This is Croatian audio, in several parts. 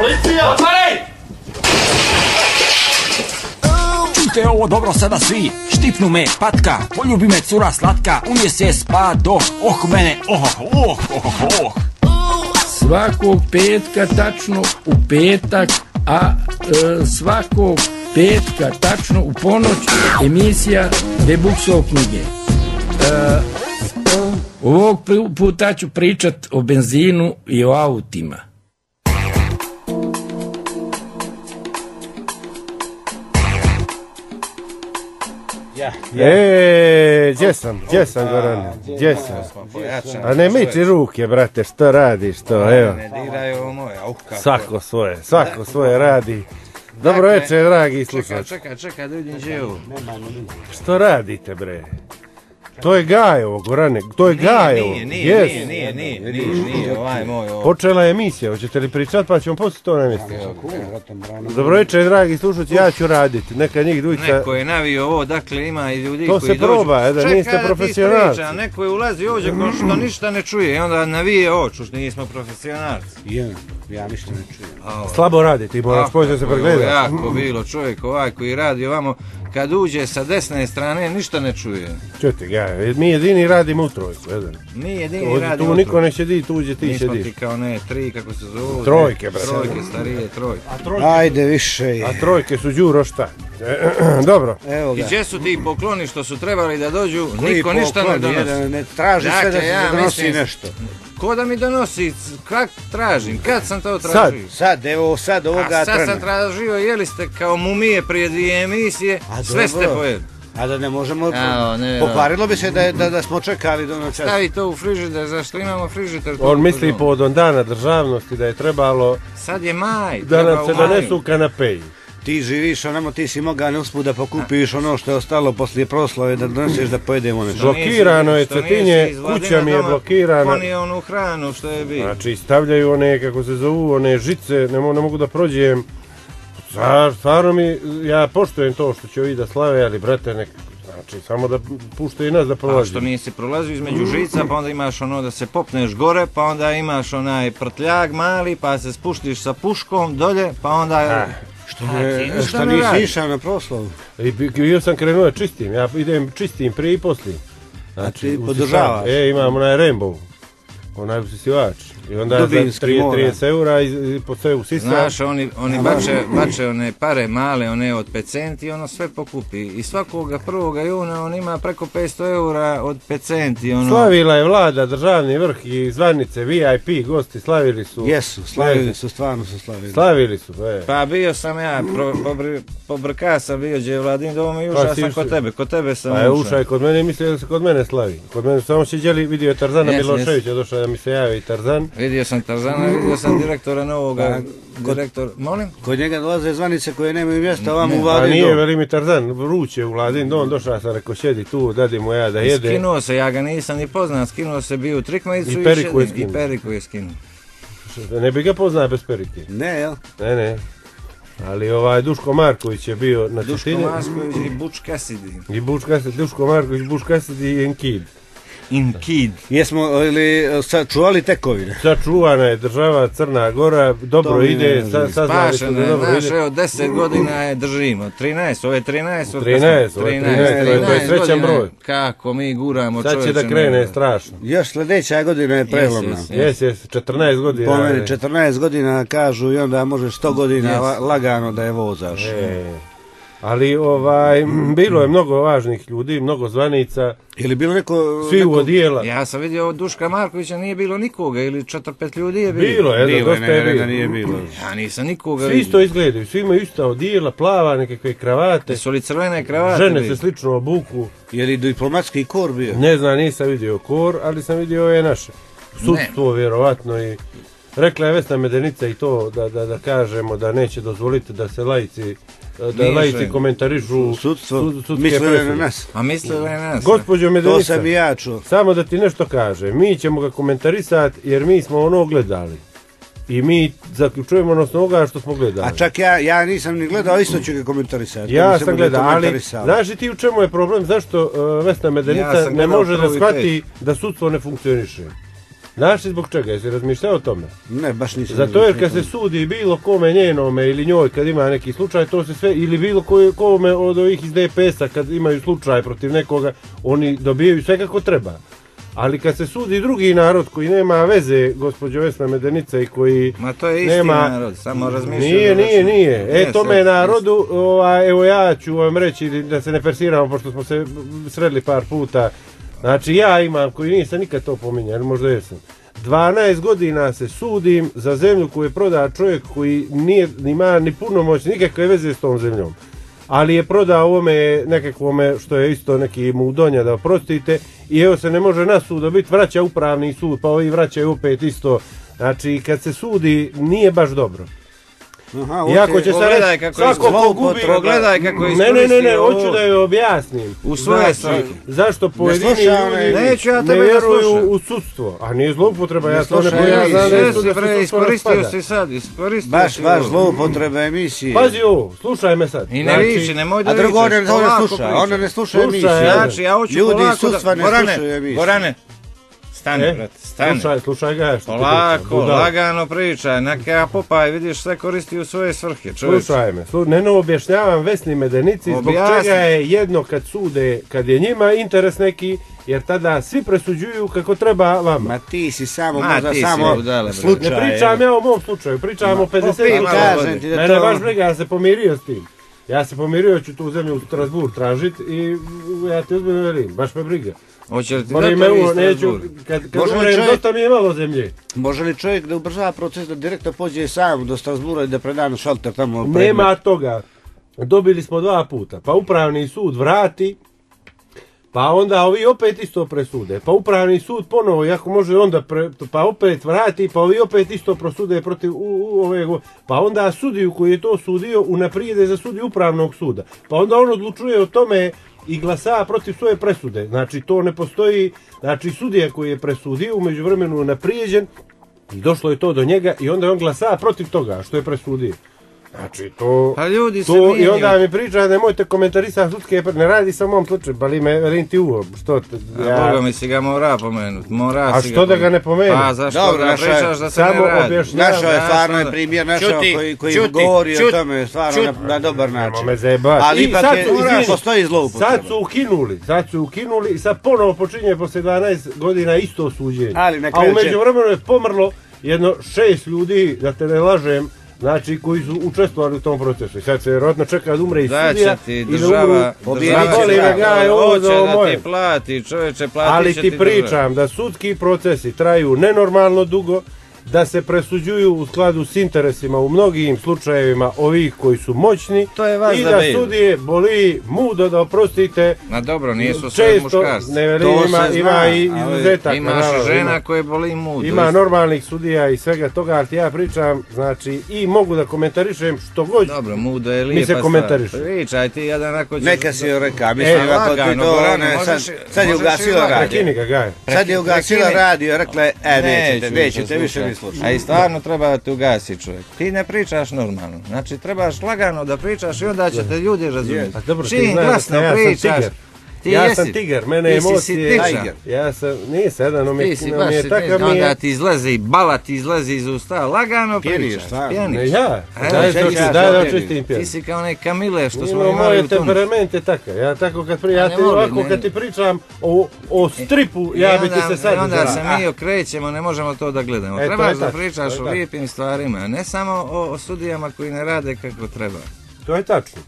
Policija! Otvaraj! Čujte ovo dobro sada svi, štipnu me patka, poljubi me cura slatka, unije se spa do, oh mene, oh, oh, oh, oh. svakog petka tačno u petak, a e, svakog petka tačno u ponoć emisija Debuksov knjige. E, ovog pu- puta ću pričat o benzinu i o autima. E, gdje sam, gdje sam Gorane, gdje sam? A ne miči ruke, brate, što radiš to, evo. Ne diraj ovo moje, kako. Svako svoje, svako svoje radi. Dobro večer, dragi Čekaj, slušač. čekaj, čekaj, da vidim gdje je ovo. Što radite, bre? To je Gajevo, Gorane, to je Gajevo. Nije, nije, Yes. nije, nije, nije, nije, nije, ovaj moj, ovo. Počela je emisija, hoćete li pričat pa ćemo poslije to namjestiti. Dobro večer, dragi slušači, ja ću raditi, neka njih dvojica... Neko je navio ovo, dakle ima i ljudi To koji se dođu. proba, e, da Čekaj niste da ti profesionalci. ispričam, Neko je ulazi ovdje ko što ništa ne čuje i onda navije oču što nismo profesionalci. Je, ja ništa ne čujem. Slabo radi, ti moraš da se kako je pregleda. Jako bilo čovjek ovaj koji radi ovamo, kad uđe sa desne strane ništa ne čuje. Čuti, Gajevo, mi jedini radimo u trojku, jedan. Mi jedini Ovdje radimo. tu niko to. ne šedi, tu uđe ti Nismo šediš. ti kao ne, tri, kako se zovu. Trojke, ne, brate. Trojke, starije, trojke. Ajde više. A trojke su Đuro šta? Dobro. Evo I ga. gdje su ti pokloni što su trebali da dođu, Koji niko ništa ne donosi. jedan Ne traži sve da Dakle, se ja donosi mislim- nešto. Ko da mi donosi, kak tražim, kad sam to Sad. tražio? Sad, evo sad A ovoga sad sam tražio, jeli ste kao mumije prije dvije emisije, A sve ste pojeli. A da ne možemo, Ao, ne, pokvarilo bi se da, da, da smo čekali do noća. Stavi to u frižider, zašto imamo frižider? tu On misli domu? povodom dana državnosti da je trebalo Sad je maj, da nam se donesu kanapeji. Ti živiš, onamo ti si mogao ne usput da pokupiš ono što je ostalo poslije proslave da doneseš da pojedemo nešto. Blokirano je Cetinje, kuća mi je blokirana. Ponio onu hranu što je bilo. Znači stavljaju one, kako se zovu, one žice, ne, mo- ne mogu da prođem. Stvar- Stvarno mi, ja poštujem to što će ovi da slave, ali brate, nek, znači samo da puštaju nas da A prolazimo. što nisi prolazio između žica, pa onda imaš ono da se popneš gore, pa onda imaš onaj prtljag mali, pa se spuštiš sa puškom dolje, pa onda... Što, ne, ne nisi radiš. išao na proslavu? I bi- bio sam krenuo da čistim, ja idem čistim prije i poslije. Znači, podržavaš? E, imam onaj Rainbow, onaj usisivač. I onda Dubinski 30, mora. 30 eura i, i po sve usisam. Znaš, oni, oni bače, bače one pare male, one od 5 centi, ono sve pokupi. I svakoga 1. juna on ima preko 500 eura od 5 centi. Ono. Slavila je vlada, državni vrh i zvanice, VIP, gosti, slavili su. Jesu, slavili su, stvarno su slavili. Slavili su, e. Pa bio sam ja, pro, pobr, pobrka sam bio gdje je Vladin dom i ušao Pa sam ušao. kod tebe, kod tebe sam Pa je ušao. ušao i kod mene i mislio da se kod mene slavi. Kod mene samo sjeđeli, vidio je Tarzana Miloševića, došao da mi se javi Tarzan. Vidio sam Tarzana, vidio sam direktora novoga, Pa, direktor, molim? Kod njega dolaze zvanice koje nemaju mjesta ovamo u A Vladin nije, veli mi Tarzan, vruće u Vladin dom, došao sam, rekao sjedi tu, dadi mu ja da jede. Skinuo se, ja ga nisam ni poznao, skinuo se bio u trikmajicu I periku je i periku je skinuo. Ne bi ga poznao bez perike. Ne, jel? Ne, ne. Ali ovaj Duško Marković je bio na Duško Cetini. Masković i Butch Cassidy. I Buš Kasidi, Duško Marković, Buš Kasidi i Enkid. In Kid. Jesmo ili sad čuvali tekovine? Sačuvana je država Crna Gora, dobro To ide, sa, saznali da je, dobro znaš, ide. evo 10 godina je držimo, 13, ovo je 13. od 13, kad smo- ovo je 13, to je- srećan broj. Kako mi guramo Sad će čovječe, da krene ne. strašno. Još sljedeća godina je prelomna. jes. Jes, jes, 14 godina. Po meni je. 14 godina kažu i onda može 100 godina lagano da je vozaš. E, ali ovaj, bilo je mnogo važnih ljudi, mnogo zvanica, Ili bilo neko... svi u odijela. Ja sam vidio od Duška Markovića nije bilo nikoga ili 4-5 ljudi je bilo. Bilo je, Bilo je, dosta je bilo. nije bilo. Ja nisam nikoga Svi vidio. isto izgledaju, svi imaju ista odijela, plava, nekakve kravate, Su li crvene kravate žene bili? se slično obuku. Je li diplomatski kor bio? Ne znam, nisam vidio kor, ali sam vidio ove naše. Sudstvo, vjerovatno i... Rekla je Vesna Medenica i to da, da, da kažemo da neće dozvoliti da se laici da Nije laici sve. komentarišu Sudstvo, sud- mislili na nas. A mislila je nas. Gospođo To Medenica, sam i ja čuo. samo da ti nešto kaže, mi ćemo ga komentarisati jer mi smo ono gledali. I mi zaključujemo na osnovu što smo gledali. A čak ja, ja nisam ni gledao, isto ću ga komentarisati. Ja sam gledao, ali znaš li ti u čemu je problem? Zašto uh, Vesna Medenica Ja sam ne može da shvati da sudstvo ne funkcioniše? Znaš li zbog čega? Jesi razmišljao o tome? Ne, baš nisam. Zato jer kad se sudi bilo kome njenome ili njoj kad ima neki slučaj, to se sve, ili bilo koje, kome od ovih iz DPS-a kad imaju slučaj protiv nekoga, oni dobijaju sve kako treba. Ali kad se sudi drugi narod koji nema veze, gospođo Vesna Medenica i koji Ma to je isti nema... narod, samo razmišljaju Nije, nije, nije. E, Ne, tome narodu, ovaj, evo ja ću vam reći da se ne persiramo, pošto smo se sredili par puta. Znači, ja imam, koji nisam nikad to pominjao, ili možda jesam. 12 godina se sudim za zemlju koju je proda čovjek koji nije, nima ni punomoć, nikakve veze s tom zemljom. Ali je prodao ovome nekakvome što je isto neki mu donja da oprostite i evo se ne može na sud dobiti, vraća upravni sud, pa ovi vraćaju opet isto. Znači, kad se sudi, nije baš dobro. Aha, Iako će se Pogledaj reći, kako svako ko gubi... Pogledaj kako je Ne, ne, ne, ne, hoću da joj objasnim. U svoje Znači. Zašto pojedini sluša ljudi Neću ja ne vjeruju u sudstvo? A nije zloupotreba, ja Ne to ne sudstvo iskoristio si sad, iskoristio Baš, si baš zloupotreba emisije. Pazi ovo, slušaj me sad. I ne Znači, viči, nemoj da A drugo, vičeš, ona ne sluša, ona ne sluša emisiju. Znači, ja hoću Ljudi sudstva ne slušaju emisiju. Gorane, stani, E, brate, stani. Slušaj, slušaj ga što ti Polako, pričam, budala. lagano pričaj, neka Popaj, vidiš, sve koristi u svoje svrhe, čovječ. Slušaj me, slu, ne, ne objašnjavam Vesni Medenici zbog Objasni. čega je jedno kad sude, kad je njima interes neki, jer tada svi presuđuju kako treba vama. Ma ti si samo, Ma, možda ti samo budale, bre. slučaj. Ne pričam ja o mom slučaju, pričam o 50 popij malo slučajeva. vode. Kažem ti da Mene to... baš briga, ja se pomirio s tim. Ja se pomirio, ću tu zemlju u Strasbourg tražit i ja ti uzmem velim, baš me briga. Hoće li ti Boli da me to uvo, vi neću, Strasbourg? kad, kad Može li umrem, čovjek- dosta mi je malo zemlje. Može li čovjek da ubrzava proces da direktno pođe sam do Strasbura i da preda na šalter tamo predmet? Nema toga. Dobili smo dva puta. Pa upravni sud vrati, pa onda ovi opet isto presude. Pa upravni sud ponovo, jako može onda, pre, pa opet vrati, pa ovi opet isto prosude protiv u, u, ove, go- pa onda sudiju koji je to sudio unaprijede za sudiju upravnog suda. Pa onda on odlučuje o tome i glasa protiv svoje presude. Znači to ne postoji, znači sudija koji je presudio umeđu vremenu unaprijeđen i došlo je to do njega i onda on glasa protiv toga što je presudio. Znači to... Pa ljudi se to, I onda mi priča nemojte komentarisati sudske, ne radi se o mom slučaju, pa li me velim ti uvo, što te, A Boga mi si ga mora pomenut, mora A si što da ga ne pomenu? Pa zašto Dobro, je- pričaš da se samo ne radi? Našao je Ja, stvarno je primjer našao koji, koji čuti, govori o tome stvarno na, na dobar Nemo način. me zajebati. Ali I ipak sad je, su, izvini, postoji zloupotreba. Sad su ukinuli, sad su ukinuli i sad ponovo počinje posle 12 godina isto suđenje. Ali na A umeđu vremenu je pomrlo jedno šest ljudi, da te ne lažem, znači koji su učestvovali u tom procesu. I sad se vjerojatno čeka da umre i Da sudija ti i da država, umru- država Boli me država. ga, ovo za ovo moje. ti plati, Ali ti država. pričam da sudski procesi traju nenormalno dugo, da se presuđuju u skladu s interesima u mnogim slučajevima ovih koji su moćni To je vas i da vidi. sudije boli mudo da oprostite Ma dobro, nisu sve često muškarci. ima, se ima i Imaš naravno, žena ima. koje boli mudu. Ima normalnih sudija i svega toga, ali ti ja pričam, znači, i mogu da komentarišem što god. Dobro, mudo je Mi lijepa se stvar. komentariše. Pričaj ti jedan ako ćeš... Neka si joj reka, mislim, E, ako ti to, ne, sad, možeš- sad je ugasila radio. Prekini ga, gaj. Sad je ugasila radio, rekla je, e, nećete, nećete više slušaj. ni slušati. A i stvarno treba da te ugasi čovjek. Ti ne pričaš normalno. Znači trebaš lagano da pričaš i onda će te ljudi razumjeti. Čim glasno pričaš. Ti ja jesi. sam tigar, mene Ti si emocije... sitničar. Ja sam, nisam jedan, ono mi Ti je, si baš mi je takav mi onda je... ti izleze i bala ti izleze iz usta. Lagano Pjeniš, pričaš. Ne, ja, daj, da, očistim Ti si kao one kamile što smo Ima imali moje u tonu. temperament je takav. Ja tako kad pri, A ja ti ovako kad ti pričam o, o stripu, I ja bi ti onda- se sad i onda se mi okrećemo, ne možemo to da gledamo. E, je Trebaš da pričaš je o lijepim stvarima, a ne samo o, o sudijama koji ne rade kako treba. To je tačno.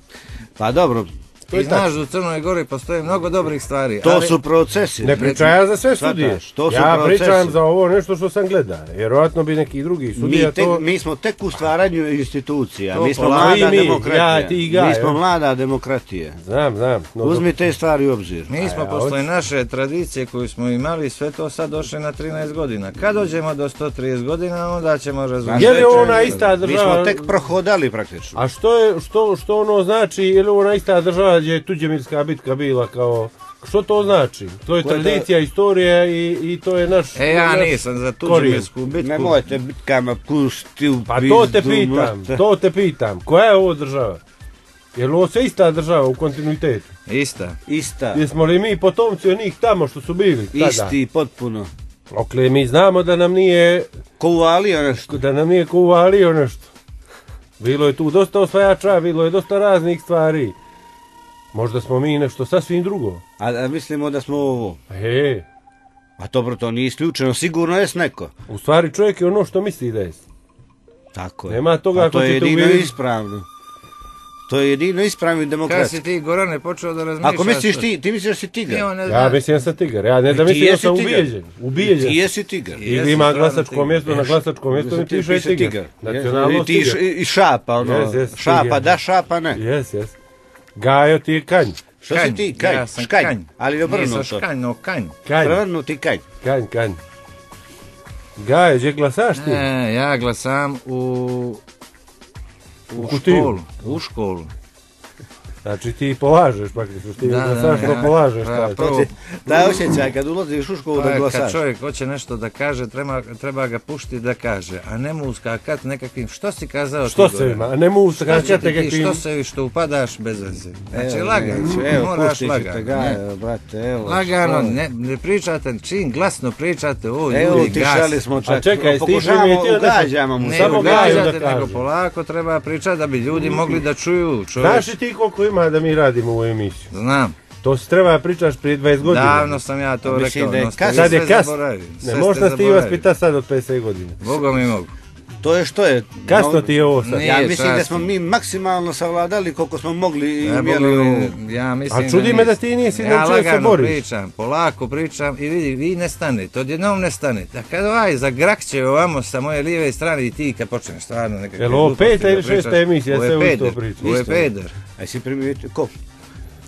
Pa dobro, To je znaš da u Crnoj Gori postoje mnogo dobrih stvari. to ali- su procesi. Ne pričam ja za sve sudije. to su ja procesi. pričam za ovo nešto što sam gleda. Vjerojatno bi neki drugi sudija Mi, tek, to... mi smo tek u stvaranju institucija, To mi smo mlada mi, demokratija. ja, ti ga, mi smo ja. mlada demokratija. Znam, znam. No, Uzmi te stvari u obzir. Mi smo ja, posle naše tradicije koju smo imali sve to sad došli na 13 godina. Kad dođemo do 130 godina onda ćemo razumjeti. Je li ona ista Mi država? smo tek prohodali praktično. A što je, što, što ono znači, je li ona ista država gdje je Tuđemirska bitka bila kao... Što to znači? To je tradicija, istorija i, i to je naš... E, ja naš nisam za tuđemirsku bitku. Nemojte bitkama pusti u Pa to te pitam, to te pitam. Koja je ovo država? Je li ovo sve ista država u kontinuitetu? Ista. Ista, Jesmo li mi potomci onih tamo što su bili tada? isti potpuno. Okle, mi znamo da nam nije, Kuvalio nešto. da nam nije kuvalio nešto. Bilo je tu dosta osvajača, bilo je dosta raznih stvari. Možda smo mi nešto sasvim drugo. A, mislimo da smo ovo. E, A dobro, to nije isključeno, sigurno jest neko. u stvari čovjek je ono što misli da je. Tako je. Nema toga A to je jedino ispravno. To je jedino ispravno demokratski. si ti, Gorane, počeo da razmišljaš... Ako misliš ti, ti misliš da si tigar. Ja mislim da sam tigar, ja ne da mislim da jesi sam tigar. ubijeđen. Ubijeđen. Ti jesi tigar. Ili Jesi ima glasačko mjesto, na glasačkom mjestu mi piše tigar. Nacionalno tigar. i šapa, ono. Šapa da, šapa ne. Jes, jes. Gajo ti je kanj. Što si ti? Kanj, ja sam škanj. kanj. Ali obrnuto. Nisam škanj, no kanj. Kanj, Prevrnuti kanj. kanj, kanj. Gajo, gdje glasaš ti? E, ja glasam u... U, kutiju. školu. U školu. Znači ti polažeš praktično, ti Da, da, glasaš, ja. polažeš. Pa, taj. prvo- ti taj osjećaj kad ulaziš u školu Pa, da kad glasaš. čovjek hoće nešto da kaže, treba, treba ga puštiti da kaže, a ne mu uskakat nekakvim, što si kazao Što ti, se ima, a ne mogu se Šta će kačati ti ti, kakvim... što se što upadaš bez veze? Znači, Evo, lagano, znači, evo, moraš ga, ne. evo, brate, evo. Lagano, ne, ne pričate, čim glasno pričate, o Evo ljudi, ti gas. šali smo čak. A čekaj, ti pokušavamo, da ugađamo mu. Ne Samo samo Gaju da ugađate, nego kaže. polako treba pričati da bi ljudi mogli da čuju. Znaš ti koliko ima da mi radimo ovu emisiju? Znam, To se treba pričaš prije 20 godina. davno sam ja to Mislim rekao. da je kasno. Sad je kasno. Ne možda ste ti vas pita sad od 50 godina. Boga mi mogu. To je što je. Kasno no, ti je ovo sad. Nije. Ja mislim da smo mi maksimalno savladali koliko smo mogli i Ja, imjeli ja mislim A čudi me da ti nisi Ja da se lagano boriš. pričam, polako pričam i vidi, vi ne stanete, odjednom ne stanete. A kad ovaj zagrakće ovamo sa moje lijeve strane i ti kad počneš stvarno nekakve Jel ovo peta ili šesta emisija, sve u isto peder, priča? Ovo je peder. A jesi primijetio, ko?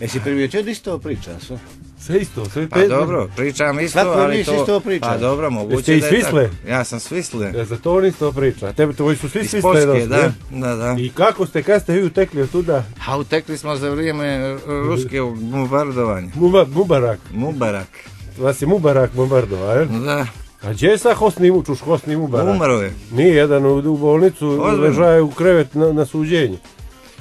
Jesi primijetio da isto priča, sve? Sve isto, sve Pa dobro, pričam isto, Svako ali to... isto priča. Pa dobro, moguće da je svisle? tako. Ja sam svisle. Ja, za to on isto priča. Tebe tvoji su svi Iz svi Poljske, dosta, da, da, da. I kako ste, kad ste vi utekli od tuda? A utekli smo za vrijeme e, ruske bombardovanja. Muba, Mubarak. Mubarak. Vas je Mubarak bombardova, jel? Da, A gdje je sa Hosni Mučuš, Hosni Mubarak? umro je. Nije jedan u, u bolnicu, ležaje u krevet na, na suđenje.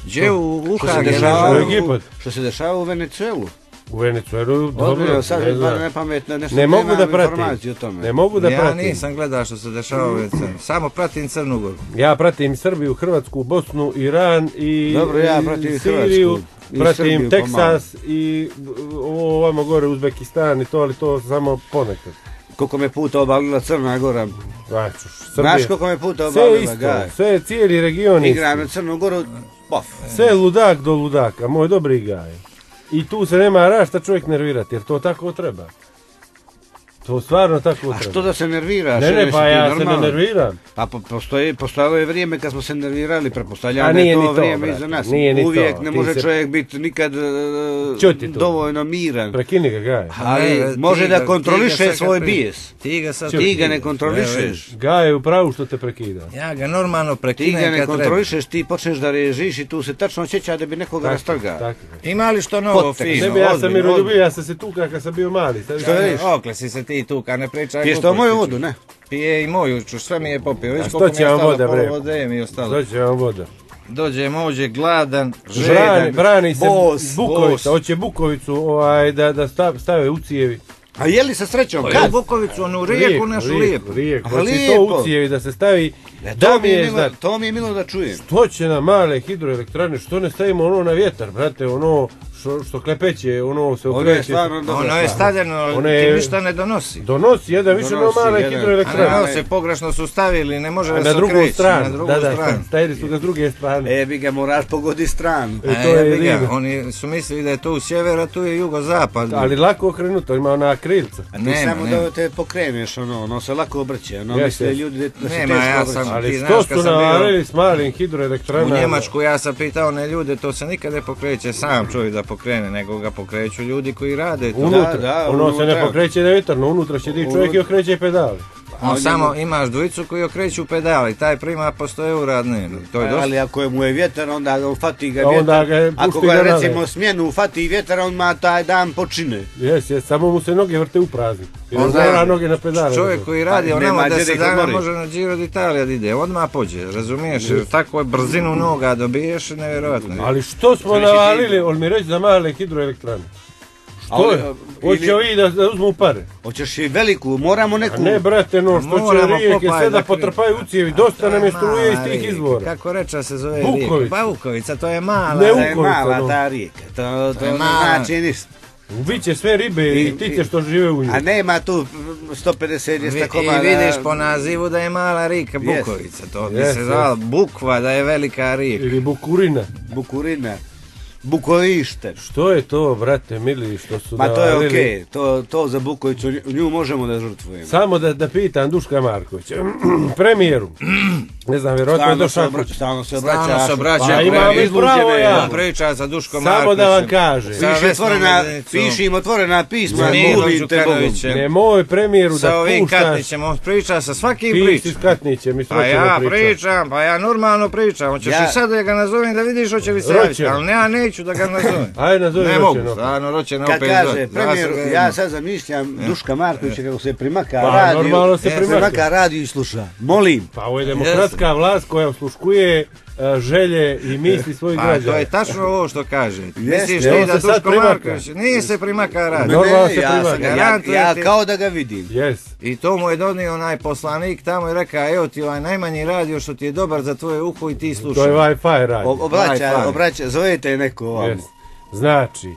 Gdje u Što se Uhag je dešava u ležao? u, Egipat. što se dešava u Venecuelu. U Venecuelu, dobro, sad ne je znam. nepametno, nešto Ne mogu da pratim. o tome. Ne mogu da Ja pratim. nisam gledao što se dešava u Venecuelu. Samo pratim Crnu Goru. Ja pratim Srbiju, Hrvatsku, Bosnu, Iran i Dobro, ja i pratim Siriju, Hrvatsku i pratim Srbiju Teksas i ovo ovamo gore Uzbekistan i to, ali to samo ponekad. Koliko me puta obalila Crna Gora. Znači, Znaš koliko me puta Sve obalila, isto, gaj. sve je cijeli region. Igram na Crnu Goru, pof. Sve ludak do ludaka, moj dobri gaj. I tu se nema rašta čovjek nervirati, jer to tako treba. To stvarno tako A treba. što da se nerviraš? Ne, ne, pa ti ja se ne nerviram. Pa po- postoji, postojalo je vrijeme kad smo se nervirali, A pretpostavljam da je to ni to, vrijeme brate, iza nas. nije ni Uvijek to, ne ti može se- čovjek biti nikad e, dovoljno miran. Prekini ga gaj. Ali Ne, ti može da kontroliše ti svoj bijes. Ti ga sad Ti ga ne kontrolišeš. Gaj je u pravu što te prekida. Ja ga normalno Ti prekinem ga ne kontrolišeš, ti počneš da režiš i tu se tačno osjeća da bi nekoga rastrgao. Tako. Ima li što novo fino? Ne bi, ja sam miroljubio, ja sam se tukao kad sam bio mali. Okle si se ti tu, kad ne pričaj Piješ to moju vodu, ne? Pije i moju, ču, sve mi je popio. Viš A što će je vam ostalo, voda, bre? vode mi je ostalo. Dođe vam voda. Dođe mođe gladan, Brani, žedan, brani se bos, Bukovica, hoće Bukovicu ovaj, da, da sta- stave u cijevi. A je li sa srećom? Kad? Kad? Bukovicu, onu rijeku našu lijepu. Rijeku, A hoće to u cijevi da se stavi. E, Da to, mi je milo, to mi je milo da čujem. Što će na male hidroelektrane, što ne stavimo ono na vjetar, brate, ono što, što klepeće, ono se Ono je okreće. stvarno dobro. Ono je stavljeno, One ti ništa ne donosi. Donosi jedan više na male. A hidroelektrane. ne, se pogrešno su stavili, ne može A da na se drugu okreće, stranu, na drugu da, da, stranu. stavili su ga s druge strane. E, bi ga moraš pogodi stranu. E, A to je ga, jedino. Oni su mislili da je to u sjever, a tu je jugozapad. Ali lako okrenuto, ima ona krilca. A ti Nema, samo nema. da te pokreneš, ono, ono se lako obrće, ono, misle ljudi da, se Nema, teško ja obrće. Ali Ti što znaš su kad sam bio- navalili s malim U hidroelektranama? Njemačku ja sam pitao one ljude, to se nikad ne pokreće sam čovjek da pokrene, nego ga pokreću ljudi koji rade to. Unutra, Da, da, ono se ne pokreće na vjetarno, unutra će ti čovjek i okreće pedali. On samo imaš dvojicu koji okreću pedali, taj prima po 100 eura dnevno. To je dosta. Ali ako je mu je vjetar, onda on fati ga A onda vjetar. ga ako ga ga recimo smjenu fati vjetar, on ma taj dan počine. Jes, jes, samo mu se noge vrte u prazni. Jer Onda mora noge na pedale. Čovjek koji radi, Pa, on nema nema gdje 10 da ih dana može na Giro d'Italia da ide, odmah pođe, razumiješ? Tako je brzinu noga dobiješ, nevjerojatno. Ali što smo Znači, navalili, on mi reći za male hidroelektrane? Što je? Ali, Hoće ili- ovi da, da uzmu pare. Hoćeš i veliku, moramo A neku... ne, brate, no, što će Moramo rijeke sve da da kri- potrpaju u cijevi. Dosta nam je struje iz tih izvora. Kako reče se zove Vukovica. rijeka? Pa Vukovica, to je mala. Ne. To Vukovica, mala no. ta rijeka, to, to je ne mala. znači ništa. Biće sve ribe i I- ptice što žive u njoj. A nema tu 150 Vi- jesta I komada... vidiš po nazivu da je mala Jest. Bukovica. To bi se zvala bukva da je velika rijeka. Ili bukurina. Bukurina. Bukovište. Što je to, brate, mili, što su Ma to je okej, to, to za Bukovicu, nju možemo da žrtvujemo. Samo da, da pitam Duška Markovića, premijeru, ne znam, vjerojatno je Stalno došao stalno se Stalno obraća. se obraća, Pa, ima pravo ja. priča sa Duškom Samo da vam kaže. Sa Piši otvorena, piši im otvorena pisma. Đukanovićem. Nemoj premijeru Sa da ovim puštaš Katnićem, on priča sa svakim piši priča. s Katnićem i s Pa ja priča. pričam, pa ja normalno pričam. Hoćeš Ja- i sad da ga nazovem da vidiš hoće li se javiti, ali ne, ja neću da ga nazovem. Ajde, nazovi Ne mogu, stvarno Kad opet kaže zove. premijeru, ja sad zamišljam Duška Markovića kako se primaka Pa, radio. normalno se primaka. primaka radio i sluša. Molim. Pa ovo je demokratska vlast koja osluškuje e, želje i misli svojih Pa građana. to je tačno ovo što kaže. Misliš ti da Duško. Marković nije se primaka radi. Normalno Ne, se ja, sam kao da ga vidim. Yes. I to mu je donio onaj poslanik tamo i rekao, evo ti ovaj najmanji radio što ti je dobar za tvoje uho i ti slušaj. To je Wi-Fi radi. O- Obraća, obraća, zovete neko ovamo. Yes. Znači,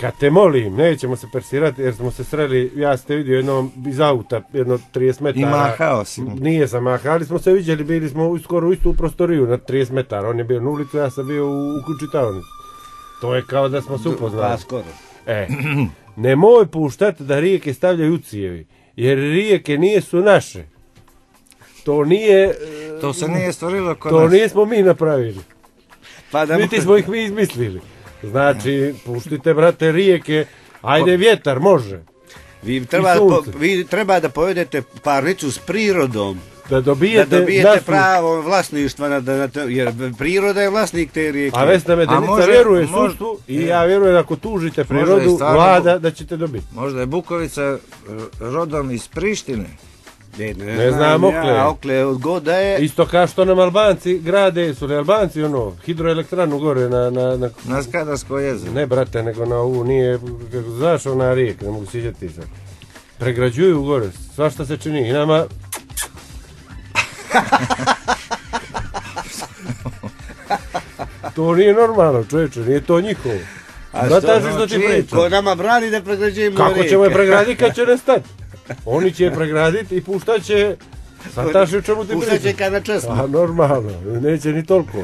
kad te molim, nećemo se persirati jer smo se sreli, ja ste vidio jednom iz auta, jedno 30 metara. I mahao si mu. Nije sam mahao, ali smo se vidjeli, bili smo skoro u istu prostoriju na 30 metara. On je bio na ulicu, ja sam bio u, u čitaonici. To je kao da smo se Pa upoznali. skoro. E, nemoj puštati da rijeke stavljaju u cijevi, jer rijeke nisu naše. To nije, To se nije stvorilo kod to nas. nismo mi napravili. Pa da Niti smo ih mi izmislili. Znači, puštite, brate, rijeke, ajde vjetar, može. vi treba, po, vi treba da povedete parnicu s prirodom. Da Da dobijete, dobijete našu- pravo vlasništva, na, na, jer priroda je vlasnik te rijeke. A Vesna Medenica može- vjeruje sudstvu i ja vjerujem ako tužite prirodu, stvarno- vlada da ćete dobiti. Možda je Bukovica r- rodom iz Prištine. Ne, ne, Ne znam okle. Ja, okle goda je... Isto kao što nam Albanci grade, su li Albanci ono, hidroelektranu gore na, na, na Na Skadarsko jezero. Ne, brate, nego na ovu, nije, kako znaš, ona rijeka, ne mogu sjećati sad. Pregrađuju gore, svašta se čini i nama... to nije normalno, čovječe, nije to njihovo. A što- što ti čije? pričam? Ko nama brani da pregrađujemo Kako ćemo je pregraditi kad će nestati? Oni će je pregraditi i puštat će... Sataš o čemu ti Puštat će pričam? kad na česmu. A normalno, neće ni toliko.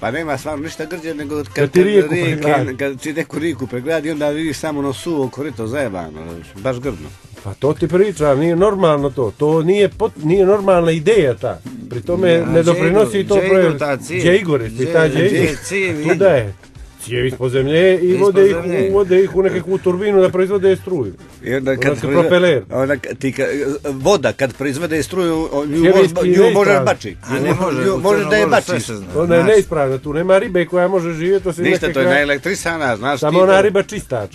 Pa nema stvarno ništa grđe nego kad, Kad ti rijeku rijeke- kad ti neku rijeku pregradi onda vidiš samo na suvo korito zajebano, baš grdno. Pa to ti pričam, nije normalno to. To nije, pot, nije normalna ideja ta. Pri tome ne doprinosi to projekt. jesi Gdje- ta gdje gdje Igor? cijevi Tu da je. Cijevi ispod zemlje i Ispod vode ih, zemlje. u, vode ih u nekakvu turbinu da proizvode struju. I onda su proizve- propeler. onda kad ti ka- voda kad proizvede struju, nju, možeš bači. A ne može, Nju u možeš da je Crnogoru sve bačiš. se zna. Ona je Znaš, neispravna, tu nema ribe koja može živjeti osim Ništa, to je nekakva- naelektrisana, znaš Samo ona to. riba čistač.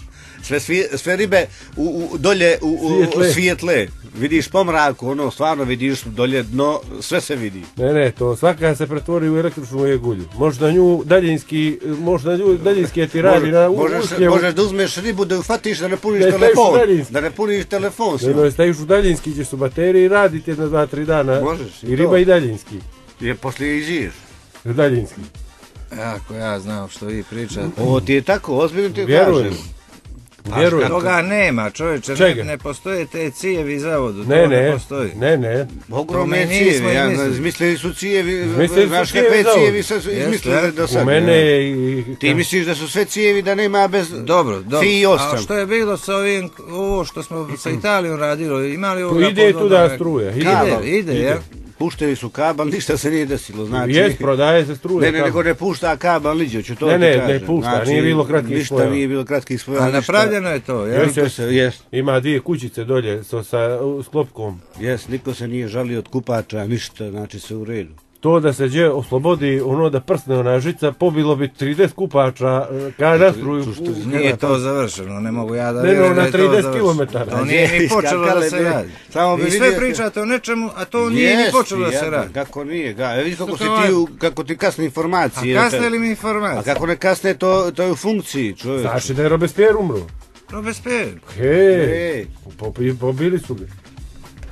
Sve, svije- sve ribe u, u, dolje u, u, Svijetle. svijetle. Vidiš po mraku, ono, stvarno vidiš dolje dno, sve se vidi. Ne, ne, to svaka se pretvori u električnu jegulju. Možda nju daljinski, možda nju daljinski ti radi na možeš, usljevu. možeš da uzmeš ribu da ju fatiš da ne puniš staviš telefon. Da ne puniš telefon Ne, no, staviš u daljinski, ćeš u bateriji raditi jedno, dva, tri dana. Možeš i I riba i daljinski. Je poslije i živiš. Daljinski. Ako ja znam što vi pričate. Ovo ti je tako, ozbiljno ti Vjerujem. kažem. Vjerujem. Toga nema, čovječe, ne, ne postoje te cijevi za vodu, Ne, to ne, ne postoji. ne, ne. Ogromne cijevi, ja, izmislili. su cijevi, Izmislili su znaš cijevi kakve cijevi Jeste, izmislili do sad. U mene i... Ti misliš da su sve cijevi da nema bez Dobro, dobro. fi i A osam? što je bilo sa ovim, ovo što smo sa Italijom radili, imali ovoga Ide i podvodnog- tuda struja. Ide. Kabel. Ide, ide, jel? Puštili su kabel, ništa se nije desilo, znači... Jest, prodaje se struja. Ne, ne, nego ne pušta kabel niđe, ću to Ne, ti ne, ne pušta, Znači, nije bilo kratkih Ništa spojeva. nije bilo kratkih spojeva, A napravljeno je to, jel? Niko se, jest, Ima dvije kućice dolje so, sa u, sklopkom. jest, niko se nije žalio od kupača, ništa, znači se u redu. тоа да се џе ослободи оно да прсне она жица, побило би 30 купача, кај Не е тоа завршено, не могу ја да Не, но на да 30 километра. Тоа не е ни да почело да се ради. Само би све причате о нечему, а тоа не е ни почело да се ради. Како ние, га, види како се ти како ти касни информации. А ли ми информации? А како не касне тоа тоа е функција, човек. Значи да е Робеспиер умру. Робеспиер. Хе. Побили су ги.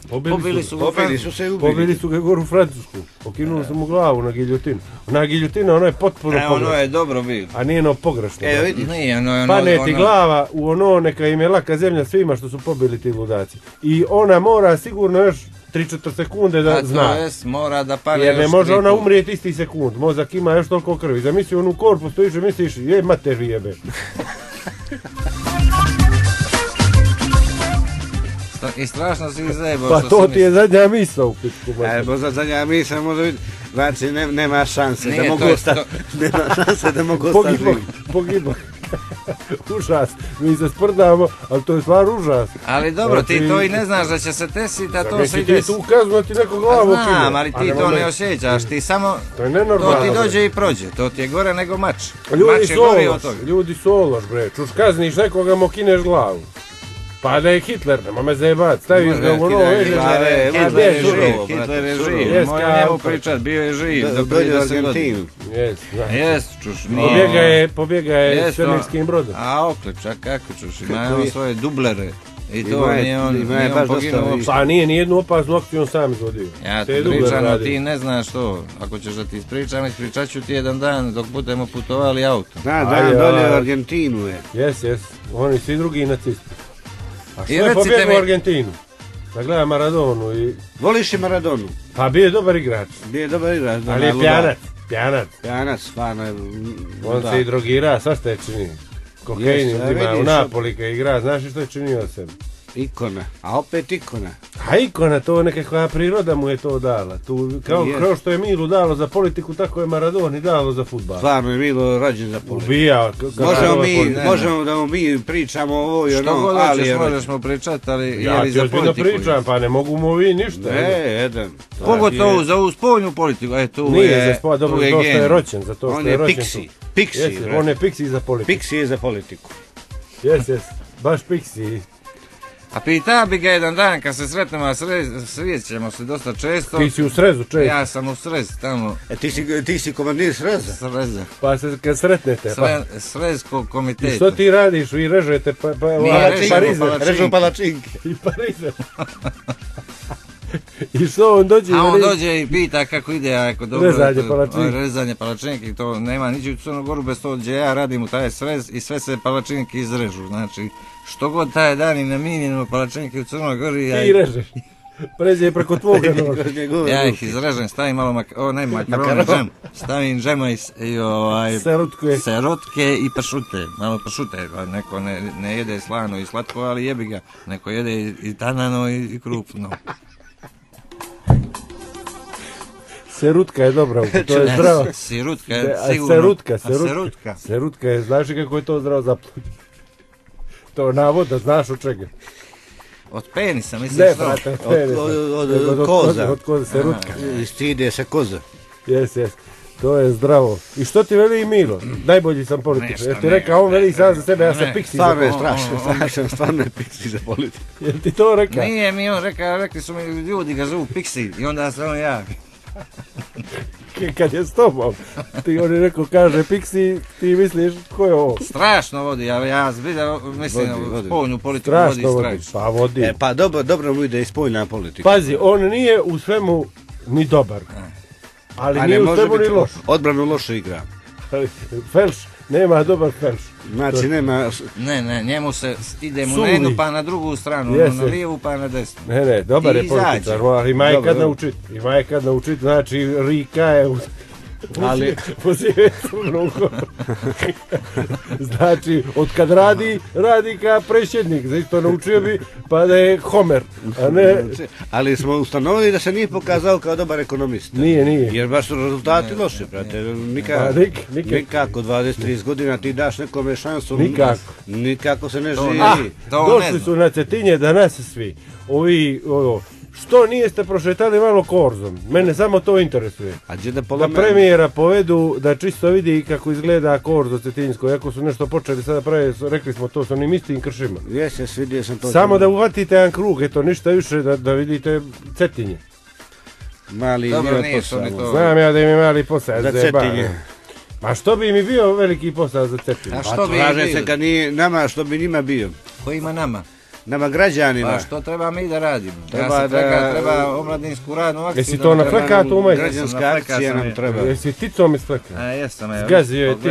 Pobili su ga. Pobili su pobili se i ubili. Pobili su ga gore u Francusku. Pokinuli su mu glavu na giljotinu. Ona giljotina, ono je potpuno E, ono je dobro bilo. A nije ono pogrešno. Evo vidi. Nije, ono je ono... Pane ti ono- glava u ono, neka im je laka zemlja svima što su pobili ti ludaci. I ona mora sigurno još 3-4 sekunde da A to zna. jest, mora da pane Jer ne može ona umrijeti isti sekund. Mozak ima još toliko krvi. Zamisli onu korpu stojiš i misliš, je mater jebe. I strašno si zajebao. Pa to ti je zadnja misao u pičku. E, bo za zadnja misla može biti, znači ne, nema šanse Nije, da mogu to ostati, nema šanse da mogu ostati Pogibo, pogibo. užas. Mi se sprdamo, ali to je stvar užas. Ali dobro, ti Znači- to i ne znaš da će se desiti, a to se Neki i ti tu da ti neko glavu Znam, kine. ali ti to ne osjećaš, ti samo... To je To nenormalno. ti bre. dođe i prođe, to ti je gore nego mač. Ljudi mač je gori od ološ, toga. ljudi su ološ, bre. Čuš kazniš nekoga, mu kineš glavu. Pa da je Hitler, nema me zajebat, staviš ga u ono, Hitler je- živ, Hitler je živ, moja njemu pričat, bio je živ, Dođe u 30 godina. Argentinu. Jes, znaš. Jes, čuš, nije... Pobjega je, pobjega je svemirskim brodom. A okleč, a kako čuš, ima Kako on je? svoje dublere. I to nije on, nije on poginuo. Pa nije ni jednu opasnu akciju on sam izvodio. Ja ti pričam, a ti ne znaš to. Ako ćeš da ti ispričam, ispričat ću ti jedan dan dok budemo putovali auto. Da, Ajde, da, dolje u Argentinu je. Jes, jes, oni svi drugi nacisti. A što I je pobjegao u Argentinu? Da gleda Maradonu i... Voliš i Maradonu? Pa bio je dobar igrač, Bio je dobar igrač. da, ali je pjanac, pjanac. Pjanac, stvarno je... On ludak. se i drogira, svašta je čini. Kokain uzima u Napoli igra, znaš što je činio sebi? Ikona, a opet ikona. A ikona, to nekakva priroda mu je to dala. Tu, kao, kao što je Milu dalo za politiku, tako je Maradoni dalo za futbal. Stvarno je Milo rođen za politiku. Kako Možemo je mi, ne, možemo da mi pričamo ovo i Što ono, god ali hoćeš, je rođen. možeš mu pričat, ali je Ja ti za politiku? pričam, pa ne mogu mu vi ništa. Ne, jedan. Pogotovo za ovu spoljnu politiku, e tu Nije je, za spo, dobro, je to što je roćen, za to što je je roćen. tu. Piksi, Jesi, on je piksi za politiku. Piksi je za politiku. Jes, jes, baš piksi. A pita bi ga jedan dan kad se sretnemo, a sre- srećemo se dosta često. Ti si u srezu često, Ja sam u Srez, tamo, E, ti si, ti si komandir Sreza. Sreza. pa se kad sretnete, pa... Sre, Srezkog I komiteta. što ti radiš, vi režete pa, pa, ovaj, palačinke. Režu palačinke. i parize. I što on dođe, A on dođe i pita kako ide, ako dobro, Rezanje palačinki. rezanje palačinki, to nema niđe u Crnu Goru bez to gdje ja radim u taj srez i sve se palačinki izrežu, znači što god taj dan i namijenjeno palačinki u Crnoj Gori, ja, ti režeš. Pređe preko tvoga ja ih izrežem, stavim malo mak, o ne makarone, Makaron. džem, stavim džema i, i ovaj, Serutkuje. serotke i pršute, malo pršute, neko ne, ne jede slano i slatko, ali jebi ga, neko jede i, i tanano i, i krupno. Serutka je dobra, to je zdravo. Sirutka je a sigurno. serutka, serutka. serutka. Serutka je, znaš kako je to zdravo za? To navoda, znaš od čega? Od penisa, misliš Ne, brate, Od- ne, od- od- nego od od koza. Od koza, serutka. Stide se koza. Jes, jes. To je zdravo. I što ti veli Milo? Najbolji sam političar. Jel ti rekao, on veli sam za sebe, ja sam piksi. Je on- strašno, strašno, stvarno je piksi za politiku. Jel ti to rekao? Nije mi on rekao, rekli su mi ljudi ga zovu Pixi i onda javi. K- Kad je s tobom. Ti on je rekao, kaže Pixi, ti misliš, ko je ovo? Strašno vodi, ja, ja zbilja mislim Vodi, vodi. politiku vodi Strašno vodi. strašno. Pa vodi. E, pa dobro, dobro mu ide i spoljna politika. Pazi, on nije u svemu ni dobar. Ali A nije ne u svemu ni loš. odbranu loše igra. Felš, nema dobar felš. Znači nema, Ne, ne, njemu se ide mu na jednu pa na drugu stranu, ono Jeste. na lijevu pa na desnu. Ne, ne, dobar I je političar, ima je kad naučit. Ima je kad naučit, znači Rika je u... Ali- Pozive Crnu Goru. znači, od kad radi, radi ka prešednik. Zašto naučio bi, pa da je Homer, a ne... ali smo ustanovili da se nije pokazao kao dobar ekonomist. Nije, nije. Jer baš su rezultati loši, brate. Nika, Pa, nik- nikak- nikako, 20-30 godina ti daš nekome šansu. Nikako. Nikako se ne To živi. Ah, To ne došli su na Cetinje danas svi. Ovi, ovo, što nijeste prošetali malo korzom? Mene samo to interesuje. A gdje da Da premijera povedu da čisto vidi kako izgleda korzo cetinjsko, iako su nešto počeli sada pravi, rekli smo to s onim istim kršima. Jes, jes, vidio sam to. Samo da uhvatite jedan krug, eto ništa više da, da vidite cetinje. Mali Dobro, nije to ni. Znam ja da im je mali posao. Za. Cetinje. Ma što bi mi bio veliki posao za cetinje? A Pa što bi se kad nije nama što bi njima bio. Kojima nama? Nama građanima. Pa što treba mi da radimo? Treba ja sam da- treba, treba omladinsku radnu akciju. Jesi to na treba- plakatu u majci? Građanska akcija nam treba. Jesi ticom isplekao? A jesam, evo. Zgazio je ticu.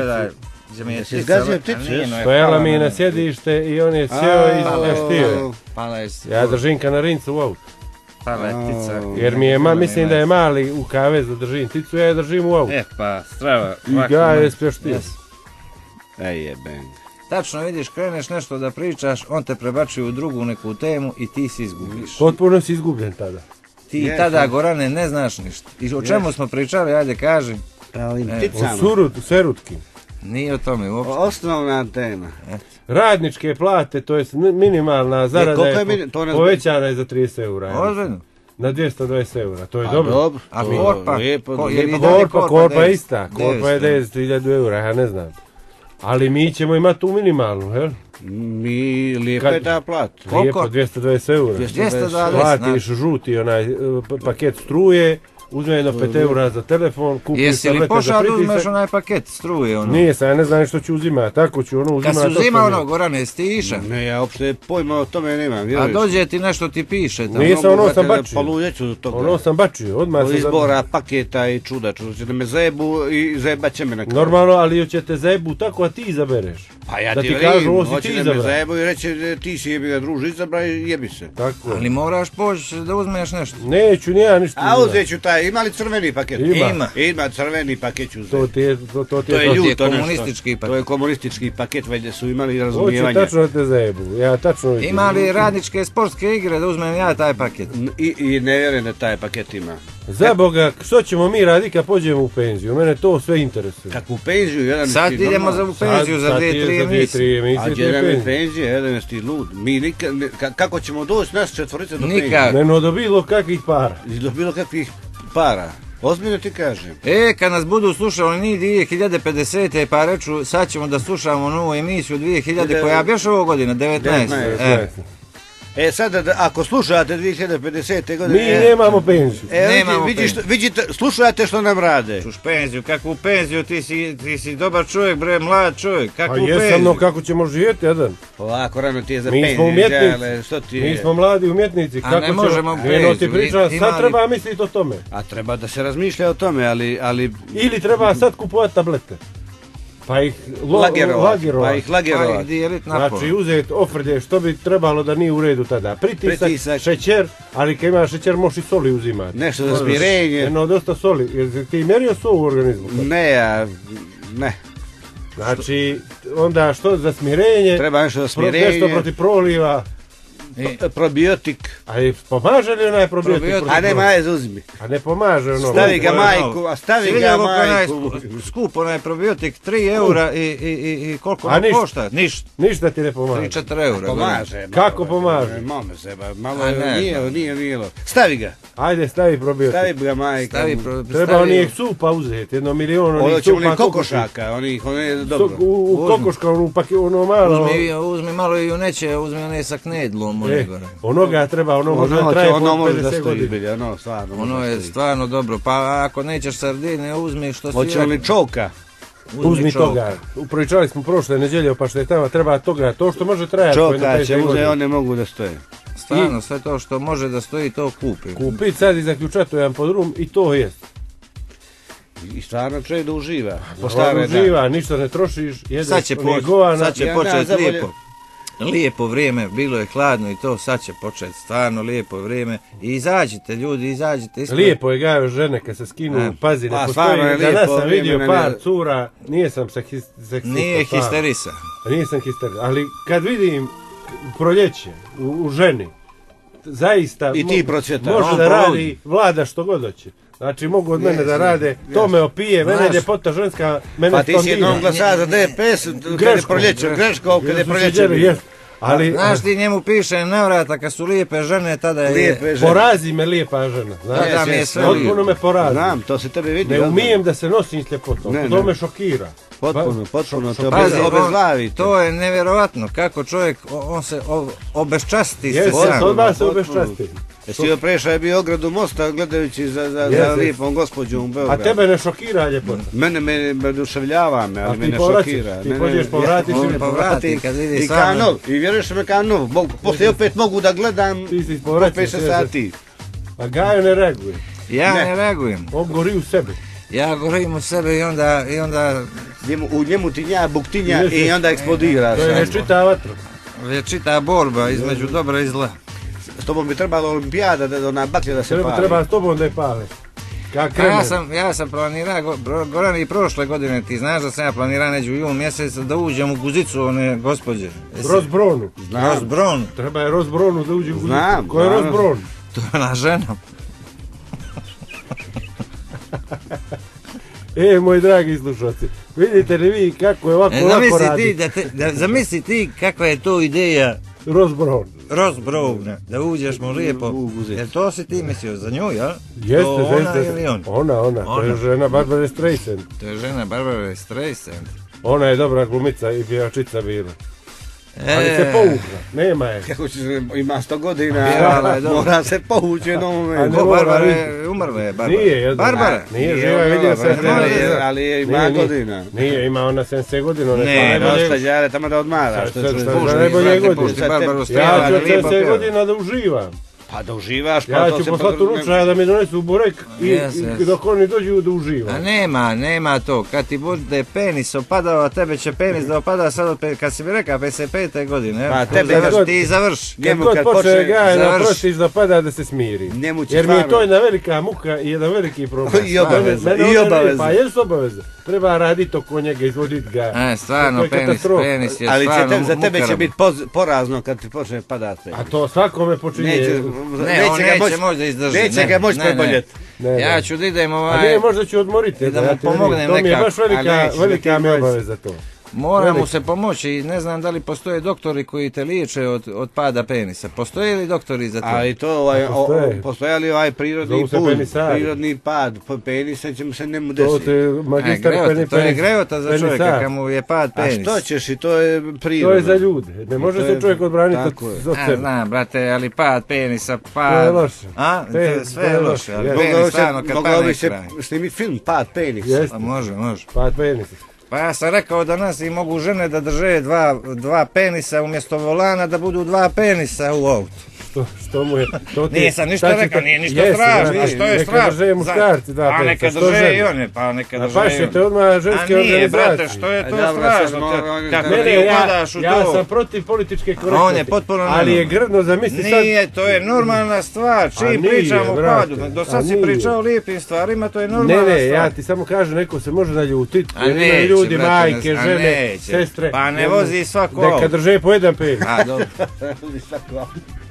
Jesi tica, zgazio a ticu, nije, jes? no je Stojala mi na- na sjedište i on je sjeo i je. Pala je, Ja držim kanarincu u autu. pala je tica. Jer mi je, ma, mislim da je mali u kavezu držim ticu, ja je držim u autu. E pa, strava. I ga je spještio. Ej jeben. Tačno vidiš, kreneš nešto da pričaš, on te prebačuje u drugu neku temu i ti se izgubiš. Potpuno si izgubljen tada. Ti Jes, tada, jes. Gorane, ne znaš ništa. I o čemu smo pričali, ajde kaži. Pa E, O surut, serutki. Nije o tome uopšte. Osnovna tema. Radničke plate, to je minimalna zarada koliko je, je po- mini- to ne- povećana je za 30 eura. Ozbiljno. Na 220 eura, to je A dobro. dobro. A korpa? lijepo, Ko- je Korpa, korpa korpa je 900? ista, korpa je 900. 10.000 eura, ja ne znam. Ali mi ćemo imati tu minimalnu, jel? Mi lijepa Kad- je ta plat. Koliko? Lijepo, 220 eura. 220, Platiš žuti onaj e, p- paket struje, uzme jedno 5 eura za telefon, kupiš Jesi li pošao da uzmeš onaj paket struje ono? Nije sam, ja ne znam što ću uzimati, tako ću ono uzimati. Kad si uzima ono, Gorane, stiša. Ne, ja uopšte pojma o tome nemam, A vjeruješ. dođe ti nešto ti piše tamo. Nije sam ono sam bačio. Polujeću do toga. Ono sam bačio, odmah Od sam za- izbora paketa i čuda, čuda će da me zajebu i zajebat će me na kraju. Normalno, ali će te zajebu tako, a ti izabereš. Pa ja da ti, ti kažu, ovo si ti da me zajebu i reće e, ti si jebi ga druže izabra i jebi se. Tako. Ali moraš poći da uzmeš nešto. Neću ni ja ništa. A uzet ću taj, ima li crveni paket? Ima. Ima. Ima crveni paket ću To uzeti. ti je, to, to ti To je To je ljuto nešto. komunistički paket. To je komunistički paket, valjda su imali razumijevanje. tačno da te zajebu. Ja tačno. Ima li radničke sportske igre da uzmem ja taj paket? I, I ne vjerujem da taj paket ima. Za Boga, što ćemo mi raditi kad pođemo u penziju? Mene to sve interesuje. Kakvu penziju, jedan Sad idemo za u penziju za Sad- je za dvije, emisije. tri A emisije. gdje nam je penzija. jedan jesi ti lud. Mi nikad, kako ćemo doći nas četvorice do Nikad. penzije? Ne no do bilo kakvih para. I do bilo kakvih para. Ozbiljno ti kažem. E, kad nas budu slušali ni 2050. pa reču sad ćemo da slušamo novu emisiju 2000 koja bješe ovo godina, 19. 19, E, E sad, da- ako slušate 2050. godine... Mi e, nemamo penziju. E, Nemamo vidi, vidiš, penziju. vidite, slušajte što nam rade. Čuš penziju, kakvu penziju, ti si, ti si dobar čovjek, bre, mlad čovjek, Pa kakvu jesam, penziju. no kako ćemo živjeti jedan? Ovako rano ti je za Mi penziju, smo umjetnici. đale, što ti Mi je? smo mladi umjetnici. A Kako ne ćemo- možemo Ne, ti penziju, pričam, i- sad treba misliti o tome. A treba da se razmišlja o tome, ali, ali Ili treba sad kupovati tablete. Pa ih lo, lagerovat, lagerovat. pa ih Pa lagerovat. ih dijelit na pola. Znači uzeti ofrde što bi trebalo da nije u redu tada. Pritisak, Pritisak. šećer, ali kad imaš šećer možeš i soli uzimati. Nešto za smirenje. Jedno dosta soli. Jer ti mjerio sol u organizmu? Ne, ja, ne. Znači, onda što za smirenje, Treba nešto za pro- nešto smirenje, protiv proliva, p- probiotik. a i pomaže li onaj probiotik? Probiotik. A ne, majez uzmi. A ne pomaže ono. Stavi ga Skupo je majku, a stavi ga majku. sku- skup, onaj probiotik, 3 eura i, i, i, i koliko A ništa. košta? Ništa, Ništa ti ne pomaže. 3-4 eura. Pomaže. Kako malo, pomaže? e, Malo se, malo A ne nije, nije, nije, lo. Stavi ga, Ajde, stavi probiotik. stavi ga majka. Stavi, pro, Treba stavi- onih supa uzeti, jedno milion onih supa li kokošaka, onih, ono je dobro. U, u kokoška, ono, pak, ono malo. Uzmi, uzmi malo i uneće, uzmi one sa knedlom, one E, onoga treba, ono može Ono, traje ono po može da 50 stoji godina. bilja, ono, stvarno. Ono može je stoji. stvarno dobro, pa ako nećeš sardine, uzmi što si Hoće li čoka? Uzmi čovka. toga. Upročali smo prošle neđelje pa što je tamo treba toga, to što može trajati. po 50 će uzeti, one mogu da stoje. Stvarno, sve to što može da stoji, to kupi. Kupit sad i zaključati jedan podrum i to jest. I stvarno čovjek da uživa. Po Stvarno stare uživa, ništa ne trošiš, jedeš Sad će, govana. sad će početi lijepo. Lijepo vrijeme, bilo je hladno i to, sad će početi stvarno lijepo vrijeme. I izađite ljudi, izađite. ispred- Lijepo je gajao žene kad se skinu, E. pazi, ne Pa, postoji. stvarno je Danas lijepo sam vrijeme, vidio ne- par cura, nije sam se seksista. Nije stvarno. histerisa. Nisam histerija, ali kad vidim proljeće u, u ženi, zaista I ti mo- može da radi vlada što god hoće. Znači mogu od mene da rade, to jes. me opije, mene Znaš- ljepota ženska, mene Pa ti si jednom glasa za DPS, kad je proljeće, greško, kad je proljeće. Ali Znaš ti njemu piše navrata kad su lijepe žene, tada je... Lijepe žene. porazi me lijepa žena. Znaš, mi je sve lijepo. potpuno me porazi. Znam, to se tebe vidi. Ne odmah. umijem da se nosim s ljepotom, Ne, to ne. me šokira. Potpuno, potpuno, to. Pazi, Obez- on- obezglavite. to je nevjerovatno kako čovjek, on se o- obeščasti se Jes, sam. jes, odmah se obeščasti. Jesi joj prešao je bio ogradu mosta gledajući za, za, za lijepom gospođom u A tebe ne šokira ljepota. Mene, mene, me oduševljava me, ali ti me ne šokira. ti pođeš povratiš Ja- On ili povrati kad vidi I stvarno- kanov, i vjeruješ me kanov, mogu, poslije opet mogu da gledam Ti po povraćaš. 5 sati. A Gajo ne reaguje. Ja Ne. ne reagujem. On gori u sebi. Ja govorim u sebe i onda, i onda Njemu, u njemu tinja, buktinja i onda eksplodira. To je sad. nečita vatra. je čita borba između dobra i zla. S tobom bi trebala olimpijada, da ona baklja da se Treba, pali. treba s tobom da je pale. Kak ja sam, ja sam planirao, Goran i prošle godine, ti znaš da sam ja planirao neđu u jul mjesec da uđem u guzicu one gospođe. Rozbronu. Rozbron, Treba je Rozbronu da uđe u guzicu. Znam, Ko je. Rozbron? to je ona žena. E, moj dragi slušalci, vidite li vi kako je ovako E, lako radi? ti, da te, da, zamisli ti kakva je to ideja Rozbron. Rozbrovna, da uđeš mu lijepo. Jel to si ti mislio za nju, jel? Jeste, to ona jeste. ili on? Ona, ona, to je Ona. žena Barbara Streisand. To je žena Barbara Streisand. Ona je dobra glumica i pjevačica bila. Ali E, se povukla, nema je. Kako će se, ima 100 godina, je dobro. mora se povući jednom momentu. Barbara je umrla je Barbara. Nije, jedna. Barbara. Nije Nije živa, vidio ne, ali je- ali je ima godina. Nije, ima ona 70 godina. je Ne, Dosta đare, tamo da odmara. Što za najbolje godine. Ja ću od lijepo 70 pjeva. godina da uživam. Pa da uživaš, pa Ja to ću se poslati pa- unučaja da mi donesu burek i, dok oni dođu da uživam. A nema, nema to. Kad ti bude penis opadao, a tebe će penis da opada sad od, kad si mi rekao 55. godine. Pa tebe završ, kad- ti završ. Kad Njemu god kad počne Gaja da prostiš da pada da se smiri. Njemu će Jer mi je to jedna velika muka i jedan veliki problem. I obaveza, i obaveza. Pa jesu obaveze. Treba raditi oko njega, izvoditi ga. E, stvarno, je penis, penis je Ali će stvarno te, za tebe će biti porazno kad ti počne padati. A to svakome počinje. Neće, Ne, on ga neće moći- moći da izdrži. Neće ne, ga moći ne, ne. preboljeti. Ne, ne. Ja ću da idem A ovaj... nije, možda ću odmoriti. Da ja mu pomognem To mi je nekako. baš velika, neće, velika da mi obaveza to. Mora mu Veliki. se pomoći i ne znam da li postoje doktori koji te liječe od, od pada penisa. Postoje li doktori za to? Ali to ovaj, o, o, Postoje. li ovaj prirodni penisari. prirodni pad, penisa će mu se njemu To desiti. E, magistar grevota, peni- to je grevota za čovjeka penisar. kad mu je pad A penis. što ćeš i to je To prirodno. je za ljude. Ne može To se je- čovjek odbraniti od, tako je. od A, sebe. znam, brate, ali pad penisa, pad... To je loše. A, to je Pe- sve to je je loše, Mogao bi se snimiti film Pad penisa. Pa može, može. Pad penisa. Pa ja sam rekao da nas i mogu žene da drže dva, dva penisa umjesto volana, da budu dva penisa u autu. Što, što mu je? To ti- Nisam ništa šta će rekao, nije ništa strašno, a što je neka strašno? drže muškarci, da, Pa penisa, neka drže i one, pa neka A drže pa i one. odmah ženske A nije, brate, organizacije. što je A to strašno? Kako Ne, ti ne, ja, upadaš u ja to? sam protiv političke korektnosti. on je potpuno Ali je grdno, zamisli sad... Nije, to je normalna stvar, čim pričamo o padu. Do a sad si pričao o lijepim stvarima, to je Ne, normalna ne, stvar. ja ti samo kažem, neko se može naljutiti. A neće, ljudi, majke, a žene, sestre. Pa ne vozi svako Neka drže po jedan pet. A, dobro.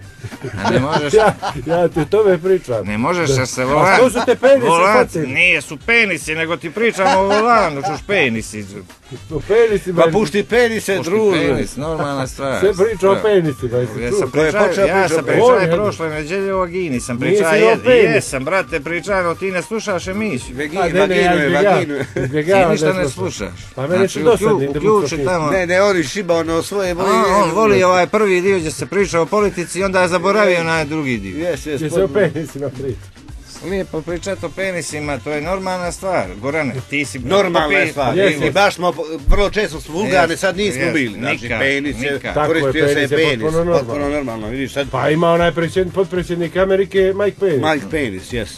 A ne možeš, Ja, ja ti o tome pričam. ne možeš jer se A volan... što su te penisi, volan, faci? nije su penisi, nego ti pričamo o volanu, čuš penisi. O penisima. Pa pušti penise, Pušti druže. penis, normalna stvar. Sve priča o penisima. jesi Ja sam pričao, ja sam pričao penisi? prošle neđelje o vagini, sam pričao, jesam, brate, pričao, ti ne slušaš emisiju. Vegi, A, ne, ne, ja vaginu vaginu. Ti ništa da ne slušaš. Pa meni su Znači, dosadni da uključi budu tamo. Ne, ne, oni šiba ono svoje A, voli. on voli ovaj prvi dio gdje se priča o politici i onda je zaboravio onaj drugi dio. Jes, jes, Gdje se o penisima priča. Lijepo pričati o penisima, to je normalna stvar. Gorane, ti si... Normalna je stvar. I baš smo, vrlo često smo Jeste, sad nismo bili. Znači, penis je, koristio se penis je penis. potpuno normalno. Pa ima onaj predsjednik, potpredsjednik Amerike, Mike Pence. Mike penis, jes.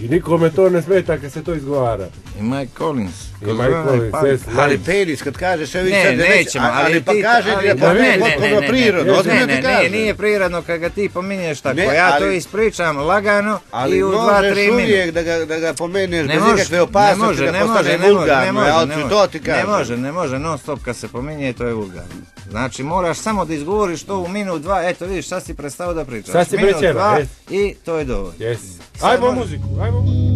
I nikome to ne smeta kad se to izgovara. I Mike Collins. I Mike Collins, Pa- jes, Ali penis, kad kažeš, evo Ne, sad nećemo, ali, pa ti- kaže ali- da je ne, ne, potpuno ne, prirodno, ne, ozbiljno Ne, ti ne, nije, prirodno kad ga ti pominješ tako. Ne, ja to ali- ispričam lagano Ali i u dva, možeš tri minuta. uvijek da ga, da ga pomeneš Ne bez može, nikakve ne opasnosti može, da ne postane može, ne može, ne vulgarno, može, ja ne može. to ti Ne kažem. može, ne može, non stop kad se pominje to je vulgarno. Znači moraš samo da izgovoriš to u minut, dva, eto vidiš sad si prestao da pričaš. Sad si minut, dva jes. i to je dovoljno. Ajmo muziku, ajmo muziku.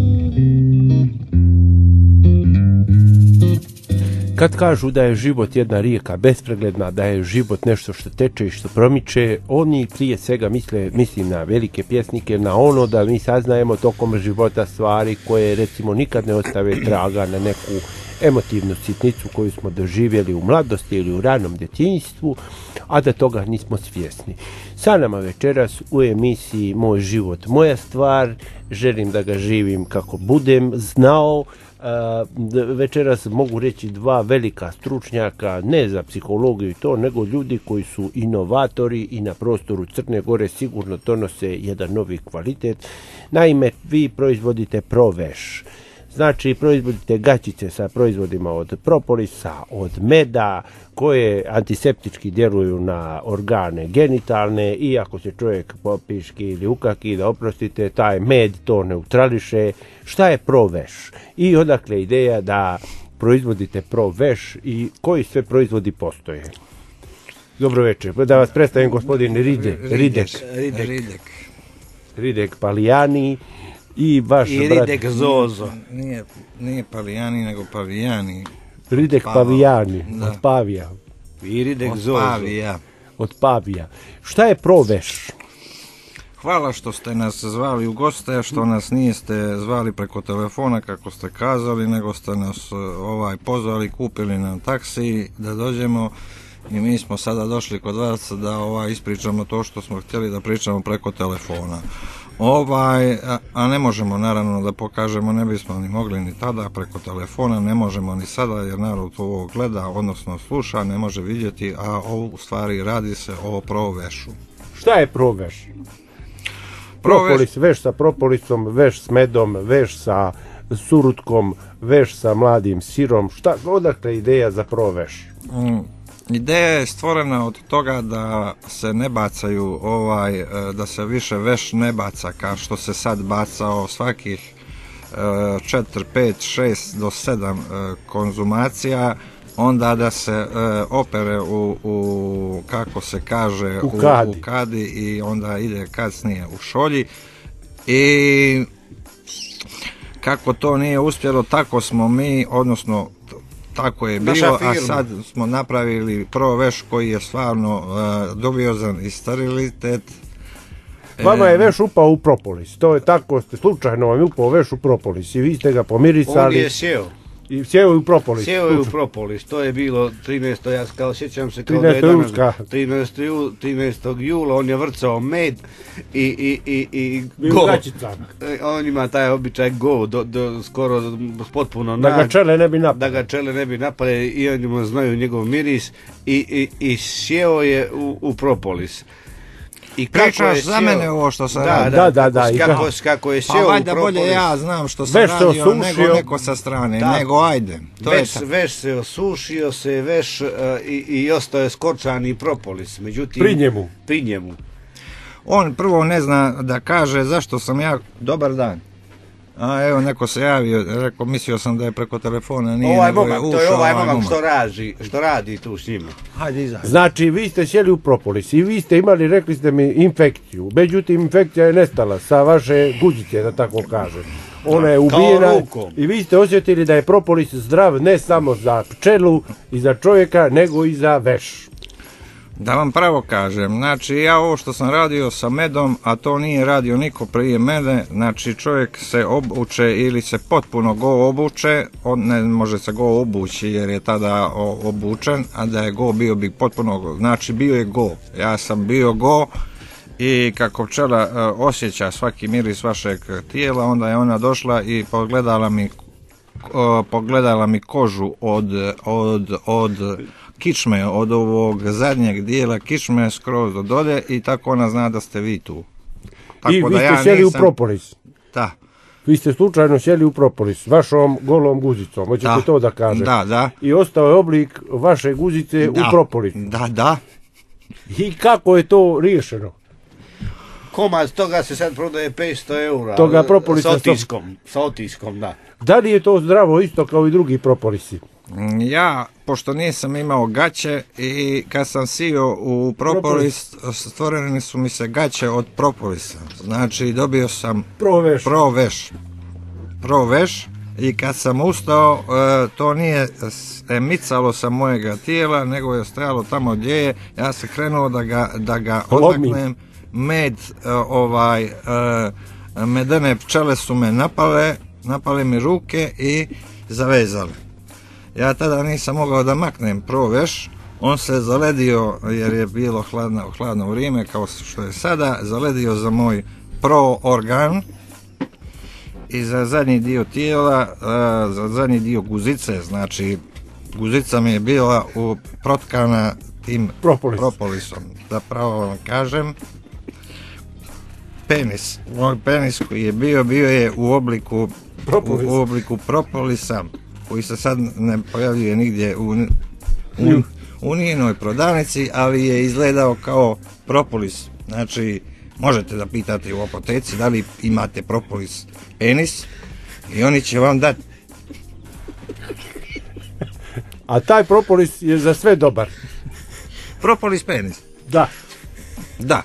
Kad kažu da je život jedna rijeka bespregledna, da je život nešto što teče i što promiče, oni prije svega misle, mislim na velike pjesnike, na ono da mi saznajemo tokom života stvari koje recimo nikad ne ostave traga na neku emotivnu sitnicu koju smo doživjeli u mladosti ili u ranom djetinjstvu, a da toga nismo svjesni. Sa nama večeras u emisiji Moj život, moja stvar, želim da ga živim kako budem znao, a, večeras mogu reći dva velika stručnjaka, ne za psihologiju i to, nego ljudi koji su inovatori i na prostoru Crne Gore sigurno donose jedan novi kvalitet. Naime, vi proizvodite proveš. Znači, proizvodite gaćice sa proizvodima od propolisa, od meda, koje antiseptički djeluju na organe genitalne i ako se čovjek popiški ili ukaki, da oprostite, taj med to neutrališe. Šta je proveš? I odakle ideja da proizvodite proveš i koji sve proizvodi postoje? Dobro večer. Da vas predstavim gospodin Ride, Ridek, Ridek. Ridek. Ridek Palijani i vaš I brat Ridek Zozo. Nije, nije Palijani, nego Pavijani. Ridek. Pavijani Da. od Pavija. I Ridek Od Zozo. Pavija. Od Pavija. Šta je proveš? Hvala što ste nas zvali u goste, što nas niste zvali preko telefona kako ste kazali, nego ste nas e, ovaj pozvali, kupili nam taksi da dođemo i mi smo sada došli kod vas da ovaj ispričamo to što smo htjeli da pričamo preko telefona. Ovaj, a, ne možemo naravno da pokažemo, ne bismo ni mogli ni tada preko telefona, ne možemo ni sada jer narod ovo gleda, odnosno sluša, ne može vidjeti, a ovo u stvari radi se o provešu. Šta je proveš? Proveš- Propolis, veš sa propolisom, veš s medom, veš sa surutkom, veš sa mladim sirom. Šta, odakle ideja za proveš? Mm, Ideja je stvorena od toga da se ne bacaju ovaj, e, da se više veš ne baca kao što se sad bacao svakih 4, 5, 6 do 7 e, konzumacija onda da se e, opere u, u kako se kaže U kadi. u kadi i onda ide kasnije u šolji i kako to nije uspjelo, tako smo mi, odnosno tako je Naša bilo, a sad smo napravili proveš koji je stvarno uh, dubiozan i sterilitet. Vama E, je veš upao u propolis. To je tako, ste slučajno vam je upao veš u propolis i vi ste ga On pomirisali je sjeo. I sjeo je u propolis. Sjeo je u propolis, to je bilo 13. ja kao sjećam se kao da 13. je danas julska. 13. Ju, 13. jula, on je vrcao med i, i, i, i go. E, On ima taj običaj go, do, do, skoro potpuno Da ga čele ne bi napali. da ga čele ne bi napale i oni mu znaju njegov miris i, i, i sjeo je u, u propolis. I Pričaš je za sjeo- mene ovo što sam da, radio? Da, da, da, i Kako, kako- kako je Pa sjeo u valjda bolje ja znam što sam Veš se radio nego osušio. neko sa strane, Da. nego ajde. To je veš, ta- veš se osušio se, veš e, i, i ostao je skorčani propolis. Međutim, Pri njemu. Pri njemu. On prvo ne zna da kaže zašto sam ja... Dobar dan. A evo neko se javio, rekao, mislio sam da je preko telefona, nije ovaj nego momak, je to je ušao ovaj ovaj momak momak. što radi, što radi tu s njima. Hajde izađi. Znači, vi ste sjeli u propolis i vi ste imali, rekli ste mi, infekciju. Međutim, infekcija je nestala sa vaše guzice, da tako kažem. Ona je ubijena i vi ste osjetili da je propolis zdrav ne samo za pčelu i za čovjeka, nego i za veš. Da vam pravo kažem, znači ja ovo što sam radio sa medom, a to nije radio niko prije mene, znači čovjek se obuče ili se potpuno go obuče, on ne može se go obući jer je tada obučen, a da je go bio bi potpuno, go. znači bio je go, ja sam bio go i kako pčela e, osjeća svaki miris vašeg tijela, onda je ona došla i pogledala mi pogledala mi kožu od, od, od kičme, od ovog zadnjeg dijela kičme skroz do dole i tako ona zna da ste vi tu. I vi ste sjeli u propolis. Da, Vi ste slučajno sjeli u propolis vašom golom guzicom, hoćete da. to da kažete. Da, da. I ostao je oblik vaše guzice da. u propolis. Da, da. I kako je to riješeno? Komad toga se sad prodaje 500 eura. Toga propolisa Sa otiskom, sa otiskom, da. Da li je to zdravo isto kao i drugi propolisi? Ja, pošto nisam imao gaće i kad sam sio u propolis, stvorene su mi se gaće od propolisa. Znači dobio sam Proveš. proveš. Proveš i kad sam ustao, e, to nije micalo sa mojega tijela, nego je stajalo tamo gdje je. Ja se krenuo da ga, da ga Lomi. odmaknem. Med, e, ovaj, e, medene pčele su me napale, napale mi ruke i zavezale. Ja tada nisam mogao da maknem proveš, on se zaledio jer je bilo hladno, hladno vrijeme kao što je sada, zaledio za moj pro organ i za zadnji dio tijela, za zadnji dio guzice, znači guzica mi je bila u protkana tim Propolis. propolisom. Zapravo vam kažem, penis, moj penis koji je bio, bio je u obliku Propolis. u, u obliku propolisa koji se sad ne pojavljuje nigdje u, u, u nijenoj prodavnici, ali je izgledao kao propolis. Znači, možete da pitate u apoteci da li imate propolis penis i oni će vam dati. A taj propolis je za sve dobar. Propolis penis. Da. Da.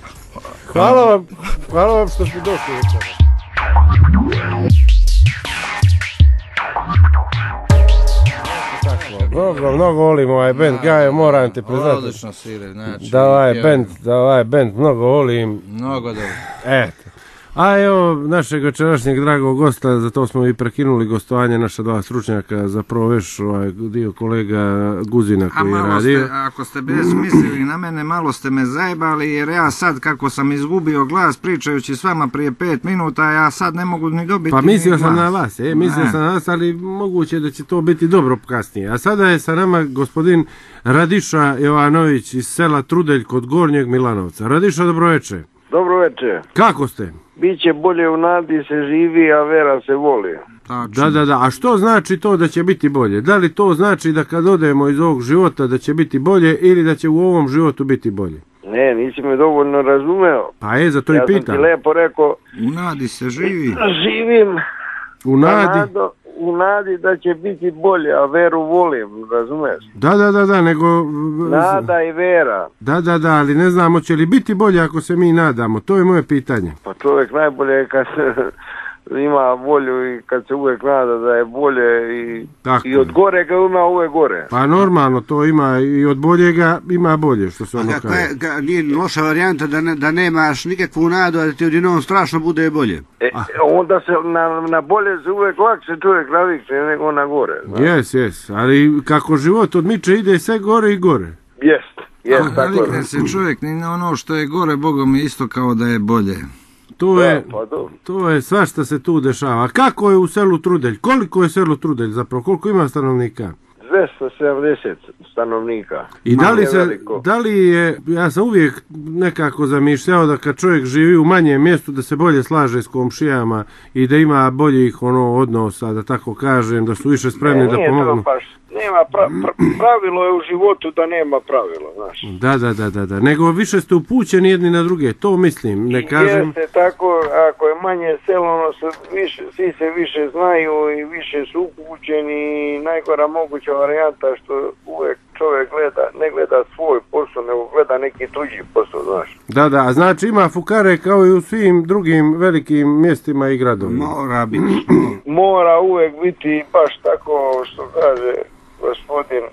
Hvala vam, hvala vam što ste došli. Večeras. Mnogo, volim ovaj band, Gajo, moram te priznati. Odlično svire, znači. Da ovaj band, da ovaj band, mnogo volim. Mnogo dobro. Eto. A evo našeg večerašnjeg dragog gosta, zato smo i prekinuli gostovanje naša dva stručnjaka, zapravo već ovaj dio kolega Guzina koji je radio. ste, ako ste bez mislili na mene, malo ste me zajebali, jer ja sad, kako sam izgubio glas pričajući s vama prije pet minuta, ja sad ne mogu ni dobiti Pa ni mislio sam glas. na vas, e, mislio Ne. sam na vas, ali moguće da će to biti dobro kasnije. A sada je sa nama gospodin Radiša Jovanović iz sela Trudelj kod Gornjeg Milanovca. Radiša, dobroveče. Dobro večer. Kako ste? Biće bolje u nadi se živi, a vera se voli. Tačno. Da, da, da. A što znači to da će biti bolje? Da li to znači da kad odemo iz ovog života da će biti bolje ili da će u ovom životu biti bolje? Ne, nisi me dovoljno razumeo. Pa je, zato i ja sam ti lepo rekao, U nadi se živi. živim U nadi. nado- u nadi da će biti bolje, a veru volim, razumeš? Da, da, da, da, nego... Nada i vera. Da, da, da, ali ne znamo će li biti bolje ako se mi nadamo. To je moje pitanje. Pa čovjek najbolje je kad ima volju i kad se uvijek nada da je bolje i, Tako i od gore ga ima uvijek gore. Pa normalno, to ima i od boljega, ima bolje, što se ono kaže. je, ka- nije loša varijanta da, ne, da nemaš nikakvu nadu, a da ti odjednom strašno bude bolje. E, onda se na, na bolje se uvijek lakše čovjek navikne nego na gore. znaš. Jes, jes, ali kako život odmiče ide sve gore i gore. Jest, jest, tako je. Navikne se čovjek ni na ono što je gore, Bogom je isto kao da je bolje. To je, Pa to je svašta se tu dešava. A kako je u selu Trudelj? Koliko je selo Trudelj zapravo? Koliko ima stanovnika? 270 stanovnika. I da li, se, da li je, ja sam uvijek nekako zamišljao da kad čovjek živi u manjem mjestu da se bolje slaže s komšijama i da ima boljih ono odnosa, da tako kažem, da su više spremni Ne, da pomognu. nema pra, pra- pravilo je u životu da nema pravila, znaš. Da, da, da, da, da. Nego više ste upućeni jedni na druge, to mislim, ne kažem. Jeste tako, ako je manje selo, ono se više, svi se više znaju i više su upućeni i najgora moguća varijanta što uvijek čovjek gleda, ne gleda svoj posao, nego gleda neki tuđi posao, znaš. Da, da, a znači ima fukare kao i u svim drugim velikim mjestima i gradovima. Mora biti. Mora uvijek biti baš tako što kaže gospodin.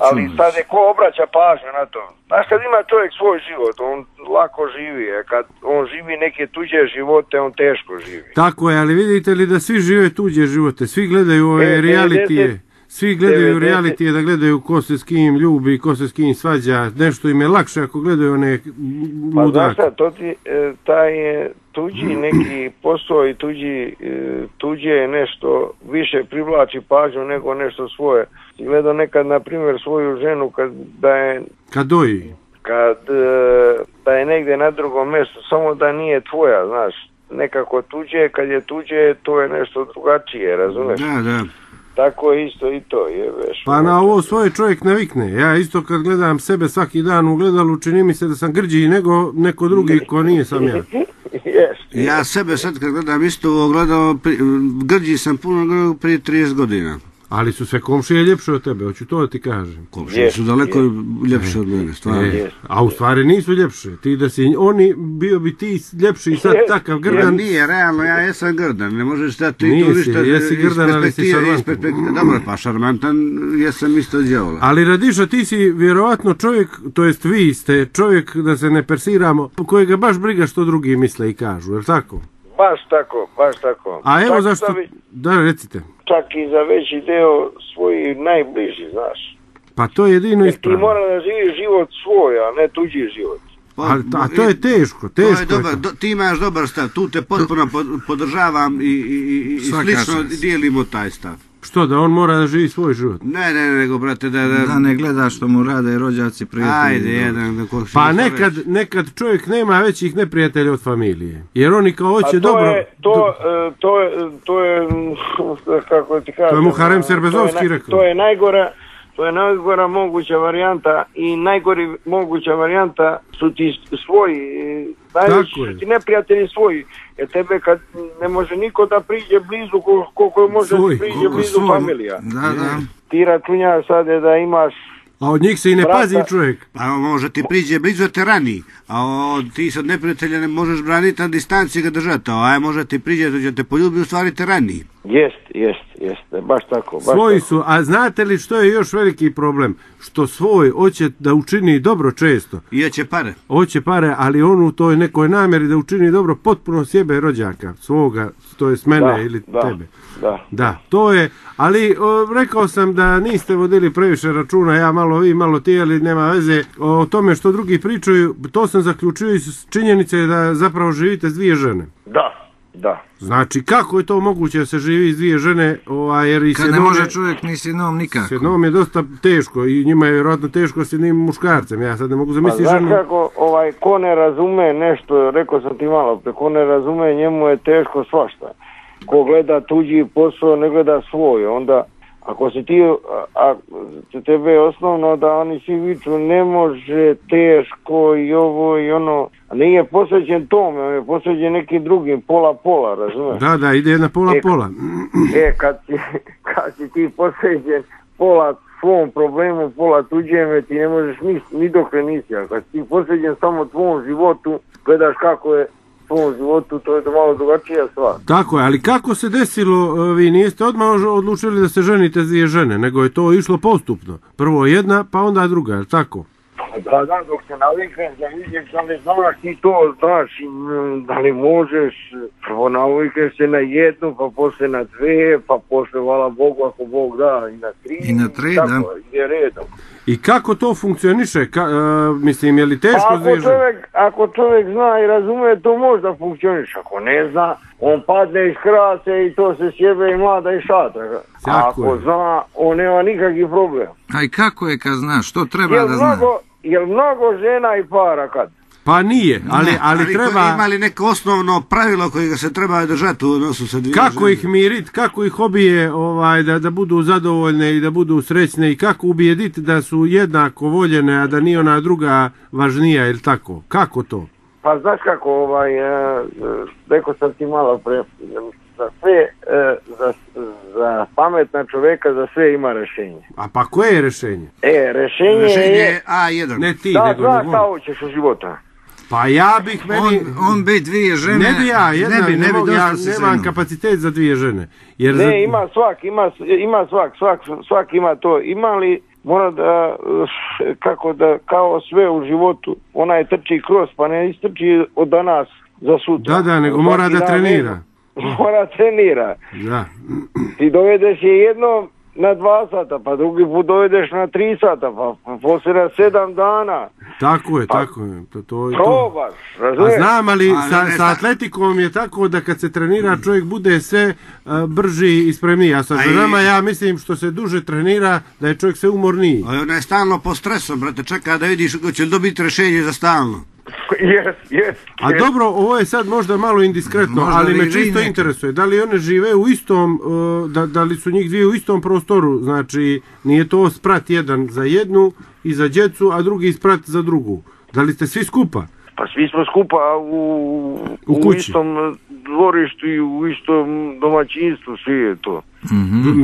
Ali sad je ko obraća pažnju na to. Znaš kad ima čovjek svoj život, on lako živi, a kad on živi neke tuđe živote, on teško živi. Tako je, ali vidite li da svi žive tuđe živote, svi gledaju ove E, realitije, 90 svi gledaju 90 realitije da gledaju ko se s kim ljubi, ko se s kim svađa, nešto im je lakše ako gledaju one Pa ludake. šta, to ti, e, taj je tuđi neki posao i tuđi, e, tuđe je nešto više privlači pažnju nego nešto svoje. Ti gledao nekad, na primjer, svoju ženu kad da je Kad doji. kad e, da je negdje na drugom mjestu, samo da nije tvoja, znaš, nekako tuđe, kad je tuđe, to je nešto drugačije, razumeš? Da, da. Tako je isto i to, jebeš. Pa na ovo svoje čovjek navikne. Ja isto kad gledam sebe svaki dan u gledalu, čini mi se da sam grđiji nego neko drugi ko nije sam ja. Ja sebe sad kad gledam isto ogledao, pri- grđi sam puno prije 30 godina. Ali su sve komšije ljepše od tebe, hoću to da ti kažem. Komšije su daleko ljepše od mene, stvarno. E, a u stvari nisu ljepše. Ti da si oni, bio bi ti ljepši sad Jest, takav Ja grdan. nije, realno, ja jesam grdan, ne možeš da ti Nisi, to ništa jesi iz grdan, ali si perspektive- šarmantan. Dobro, pa šarmantan jesam isto djavola. Ali Radiša, ti si vjerovatno čovjek, to jest vi ste čovjek, da se ne persiramo, kojega baš briga što drugi misle i kažu, jel tako? Baš tako, baš tako. A evo zašto... Da, recite. Čak i za veći deo svojih najbliži, znaš. Pa to je jedino Jer ti ispravno. mora da živiš život svoj, a ne tuđi život. Pa, A, a to je teško, To je teško. dobar, do- ti imaš dobar stav, tu te potpuno pod- podržavam i, i, i, i slično dijelimo taj stav. Što, da on mora da živi svoj život? Ne, ne, ne, nego brate da... da, Da ne gleda što mu rade rođaci prijatelji. Ajde, jedan, da ko Pa nekad, reći. nekad čovjek nema većih neprijatelja od familije. Jer oni kao A hoće to dobro... je, to, e, to je, to je, mm, kako ti kažem... To je Muharem e, Serbezovski to rekao. To je najgora, to je najgora moguća varijanta i najgori moguća varijanta su ti svoji, e, najveći je. su ti neprijatelji svoji, jer tebe kad ne može niko da priđe blizu kol- koliko može Svoj, priđe blizu svoj- familija. Da, da. Ti računjaš sad da imaš A od njih se i ne Brata- pazi čovjek. Pa može ti priđe blizu te rani, a od ti sad neprijatelja ne možeš braniti na distanci ga držati, a aj može ti priđe da te poljubi u stvari te rani. Jest, jest, jest, baš tako. Baš Svoji tako. su, a znate li što je još veliki problem? Što svoj hoće da učini dobro često. I će pare. Hoće pare, ali on u toj nekoj namjeri da učini dobro potpuno sjebe rođaka, svoga, to je s mene Da, ili da. tebe. Da. Da, to je, ali o, rekao sam da niste vodili previše računa, ja malo vi, malo ti, ali nema veze o tome što drugi pričaju, to sam zaključio iz činjenice da zapravo živite s dvije žene. Da, da. Znači, kako je to moguće da se živi s dvije žene, ovaj, jer i Kad ne jednom može je- čovjek ni sinom nikako. s jednom je dosta teško i njima je vjerojatno teško s jednim muškarcem, ja sad ne mogu Pa zamisliti znaš ženu. kako, ovaj, ko ne razume nešto, rekao sam ti malo pre, ko ne razume njemu je teško svašta. Ko gleda tuđi posao, ne gleda svoj, onda ako si ti, a, tebe je osnovno da oni svi viču ne može, teško i ovo i ono, a nije posvećen tome, on je posvećen nekim drugim, pola pola, razumeš? Da, da, ide na pola E, pola. E, kad si, kad si ti posvećen pola svom problemu, pola tuđeme, ti ne možeš ni, ni dokle nisi. A kad si ti posvećen samo tvom životu, gledaš kako je tvom životu, to je to malo drugačija stvar. Tako je, ali kako se desilo, e, vi niste odmah odlučili da se ženite dvije žene, nego je to išlo postupno. Prvo jedna, pa onda druga, je li tako? Da, da, dok se navikneš da vidiš da li znaš ti to, znaš, i, mm, da li možeš, prvo navikneš se na jednu, pa posle na dve, pa posle, hvala Bogu, ako Bog da, i na tri. I na tri, tako, da. ide redom. I kako to funkcioniše? Ka, e, mislim, je li teško Pa ako čovjek, ako čovjek zna i razume, to možda funkcioniš. Ako ne zna, on padne iz krase i to se sjebe i mlada i šatra. A Tako ako je. zna, on nema nikakvih problema. A i kako je kad zna, što treba Jel da zna? mnogo, jel mnogo žena i para kad? Pa nije, ali, ali ko- treba... Ima li neko osnovno pravilo koje ga se treba držati u odnosu sa dvije Kako žene? ih mirit, kako ih obije ovaj, da, da budu zadovoljne i da budu srećne i kako ubijediti da su jednako voljene, a da nije ona druga važnija ili tako? Kako to? Pa znaš kako, ovaj, e, e, rekao sam ti malo pre, za sve, e, za, za pametna čovjeka za sve ima rješenje. A pa koje je rješenje? E, rješenje, Rješenje je, je A1. Ne ti, da nego šta on. hoćeš u života. Pa ja bih meni... On, on bi dvije žene, ne bi ja, jedna, ne bi, ne bi ja se nemam kapacitet za dvije žene. Jer za- Ne, ima svak, ima, ima svak, svak, svak ima to. Ima li, mora da, kako da, kao sve u životu, onaj trči kroz, pa ne istrči od danas za sutra. Da, da, nego mora da trenira. ne- Mora trenira. Da. Ti dovedeš je jednom na dva sata, pa drugi put dovedeš na tri sata, pa poslije na sedam dana. Tako je, tako je. To, to, to. Probaš, A razumiješ? znam, ali Ali sa, ne sa atletikom je tako da kad se trenira čovjek bude sve a, brži i spremniji. A sa A ženama ja mislim što se duže trenira da je čovjek sve umorniji. A ona je stalno pod stresom, brate, čeka da vidiš hoće li dobiti rješenje za stalno. Jes, jes. A jes. dobro, ovo je sad možda malo indiskretno, Možda ali me čisto neke. interesuje. Da li one žive u istom, uh, da, da li su njih dvije u istom prostoru? Znači, nije to sprat jedan za jednu i za djecu, a drugi sprat za drugu. Da li ste svi skupa? Pa svi smo skupa u, U u, istom dvorištu i u istom domaćinstvu, svi je to.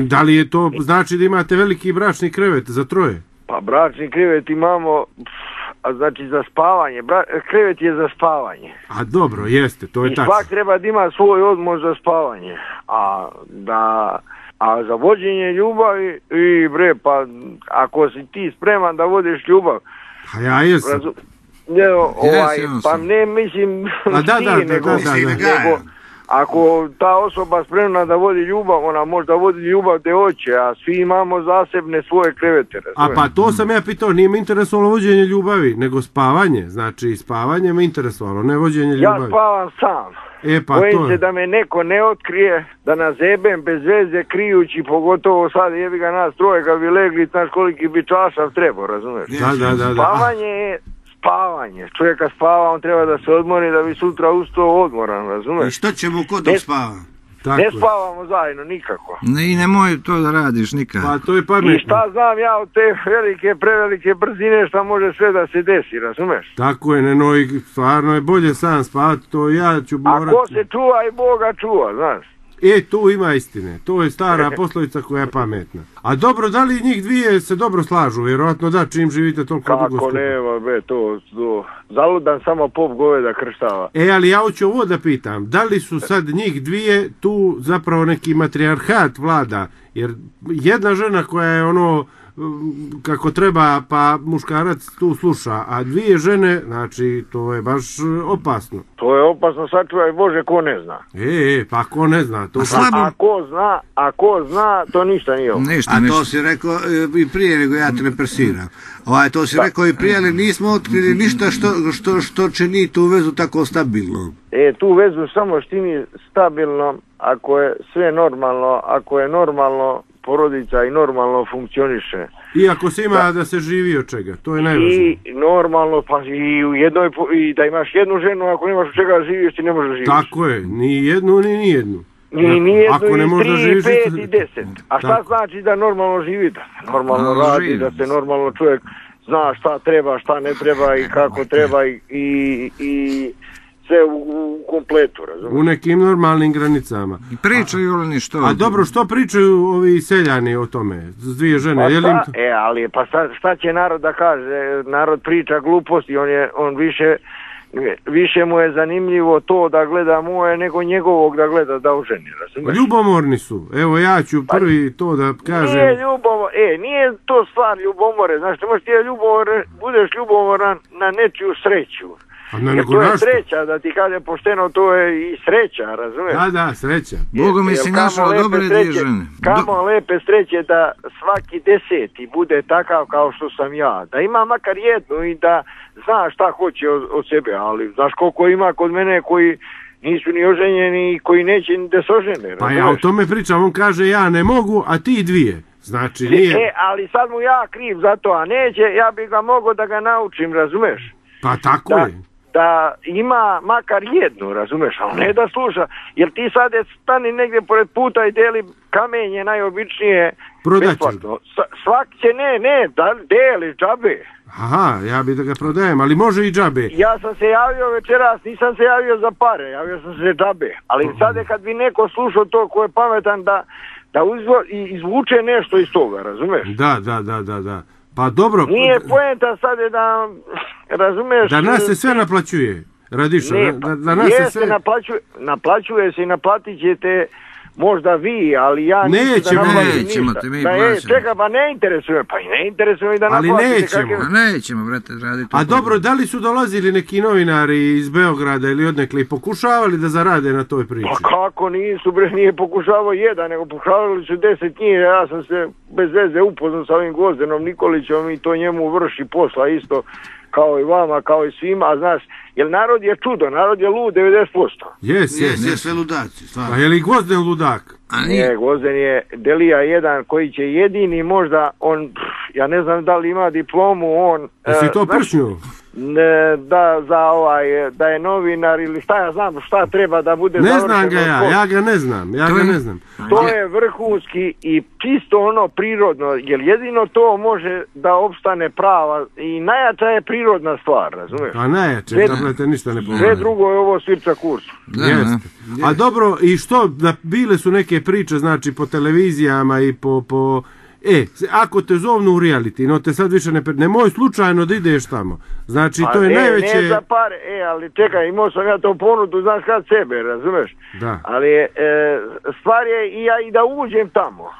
Da li je to, znači da imate veliki bračni krevet za troje? Pa bračni krevet imamo, pff, a znači za spavanje. Bra, krevet je za spavanje. A dobro, jeste, to je I svak treba da ima svoj odmor za spavanje. A da... A za vođenje ljubavi, i bre, pa ako si ti spreman da vodiš ljubav, A ja jesam. razu, ne, ovaj, Jesam pa ne mislim A da, ti, da, da, nego, da, da, da. nego, ako ta osoba spremna da vodi ljubav, ona možda vodi ljubav gdje hoće, a svi imamo zasebne svoje krevete. A pa to sam ja pitao, nije me interesovalo vođenje ljubavi, nego spavanje. Znači, spavanje me interesovalo, ne vođenje Ja ljubavi. spavam sam. E, pa Bojim to se da me neko ne otkrije, da nas jebem bez veze, krijući, pogotovo sad jebi ga nas troje, kad bi legli, znaš koliki bi čašav trebao, razumeš? Da, da, da, da. Spavanje je spavanje. Čovjeka spava, on treba da se odmori da bi sutra ustao odmoran, I razumeš? što ćemo ko dok Ne- spava? Tako Ne spavamo zajedno nikako. Ne, I nemoj to da radiš nikad. Pa to je I pametno. šta znam ja od te velike, prevelike brzine šta može sve da se desi, razumeš? Tako je, Neno, i stvarno je bolje sam spavati, to ja ću A morati. ko se čuva i Boga čuva, znaš? E, tu ima istine. To je stara poslovica koja je pametna. A dobro, da li njih dvije se dobro slažu? Vjerojatno da, čim živite toliko dugo Kako nema, be, to, to. Zaludan samo pop goveda krštava. E, ali ja hoću ovo da pitam, da li su sad njih dvije tu zapravo neki matrijarhat vlada? Jer jedna žena koja je ono kako treba pa muškarac tu sluša, a dvije žene, znači to je baš e, opasno. To je opasno, sačuvaj Bože, ko ne zna. E, e, pa ko ne zna, to A pa- slabo- A ko zna, a ko zna, to ništa nije ovo. Ništa, A to ništa. si rekao e, i prije nego ja te represiram. Ovaj, to si rekao i prije, ali nismo otkrili ništa što, što, što čini tu vezu tako stabilno. E, tu vezu samo štini stabilno, ako je sve normalno, ako je normalno porodica i normalno funkcioniše. Iako se ima da se živi od čega, to je najvažnije. I normalno, pa i u jednoj, i da imaš jednu ženu, ako nemaš od čega živiš, ti ne možeš živjeti. Tako je, ni jednu ni nijednu. Ni, ni jednu, Ako ne možeš pet isto- i deset. A šta Tako. znači da normalno živi? Da normalno No, radi, živi. da se normalno čovjek zna šta treba, šta ne treba i kako treba i, i, i sve u, u kompletu, razumiješ? U nekim normalnim granicama. I pričaju li ni što? A dobro, što pričaju ovi seljani o tome? S dvije žene, Pa je li im šta, e, ali pa šta, šta će narod da kaže? Narod priča gluposti, on je, on više, više mu je zanimljivo to da gleda moje nego njegovog da gleda da oženi, razumiješ? Ljubomorni su. Evo ja ću prvi to da kažem. Nije ljubomo, e, nije to stvar ljubomore, znaš, ti možeš ti je ljubomore, budeš ljubomoran na nečiju sreću. Jer to je sreća, da ti kaže pošteno, to je i sreća, razumiješ? Da, da, sreća. Boga mi si kamo našao lepe dobre dvije sreće- žene. Kamo lepe sreće da svaki deseti bude takav kao što sam ja. Da ima makar jednu i da zna šta hoće od, od sebe, ali znaš koliko ima kod mene koji nisu ni oženjeni i koji neće ni da se ožene. Pa ja o tome pričam, on kaže ja ne mogu, a ti dvije. Znači nije... E, ali sad mu ja kriv za to, a neće, ja bi ga mogao da ga naučim, razumeš? Pa tako Da, je. Da ima makar jednu, razumeš, ali ne da sluša, jer ti sad stani negdje pored puta i deli kamenje najobičnije besplatno. Svak će, ne, ne, da deli džabe. Aha, ja bi da ga prodajem, ali može i džabe. Ja sam se javio večeras, nisam se javio za pare, javio sam se džabe. Ali sad je kad bi neko slušao to ko je pametan da, da izvuče nešto iz toga, razumeš? Da, da, da, da, da. Pa dobro, Nije poenta sad je da, razumeš... da nas se sve naplaćuje. Radiša, Ne, da, pa, da nas se jeste, sve... naplaćuje, naplaćuje se i naplatit ćete možda vi, ali ja neću Nećemo, da nećemo ništa. ti mi da, je, čekaj, pa ne interesuje, pa i ne interesuje mi da Ali nećemo. kakve- nećemo, brate, raditi. A dobro, da li su dolazili neki novinari iz Beograda ili odnekle i pokušavali da zarade na toj priči? Pa kako nisu, bre, nije pokušavao jedan, nego pokušavali su deset njih, ja sam se bez veze upoznao sa ovim Gvozdenom Nikolićem i to njemu vrši posla isto kao i vama, kao i svima, a znaš, jer narod je čudo, narod je lud 90%. Jes, Nije jes. sve ludaci, stvarno. Pa je li Gvozden ludak? A nije, Ne, Gvozden je Delija jedan koji će jedini možda, on, pff, ja ne znam da li ima diplomu, on... Jesi e, to znaš, pršnju? Ne, da, za ovaj, da je novinar ili šta ja znam, šta treba da bude Ne znam ga ja, ja ga ne znam, ja To ga je- ne znam. To je vrhunski i čisto ono prirodno, jer jedino to može da opstane prava i najjača je prirodna stvar, razumiješ? A najjače, Sve- tablete ništa ne Sve pomože. drugo je ovo svirca kurs. da, Jeste. da. A dobro, i što, da bile su neke priče, znači, po televizijama i po, po... E, ako te zovnu u reality, no te sad više ne... Nemoj slučajno da ideš tamo. Znači, Pa to je ne, najveće... Ne za pare, e, ali čekaj, imao sam ja to ponudu, znaš kad sebe, razumeš? Da. Ali e, stvar je i ja i da uđem tamo.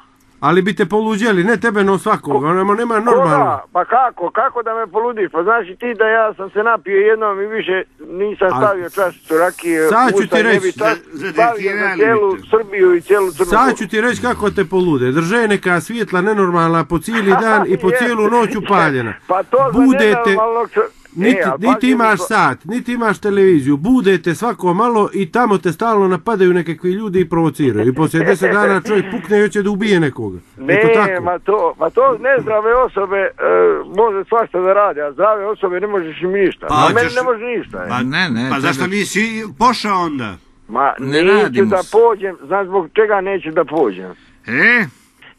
Ali bi te poluđeli, ne tebe no svakog, nema, nema normalno. Koga? Pa kako? Kako da me poludiš? Pa znaš i ti da ja sam se napio jednom i više nisam A- stavio čašicu rakije. Sad ću ti reći. Za- za stavio za cijelu. Srbiju i cijelu Crnu Sad ću ti reći kako te polude. Drže neka svjetla nenormalna po cijeli dan i po Je. cijelu noć upaljena. Pa to za Budete, nenormalnog čo- niti, E, niti imaš sat, niti imaš televiziju. Budete svako malo i tamo te stalno napadaju nekakvi ljudi i provociraju. I poslije deset dana čovjek pukne i hoće da ubije nekoga. Eto Ne, tako. ma to, ma to nezdrave osobe e, može svašta da rade, a zdrave osobe ne možeš im ništa. Pa a meni ćeš- ne može ništa. e. Pa, Ne, ne, pa zašto nisi pošao onda? Ma ne neću da se. pođem, znaš zbog čega neću da pođem. E?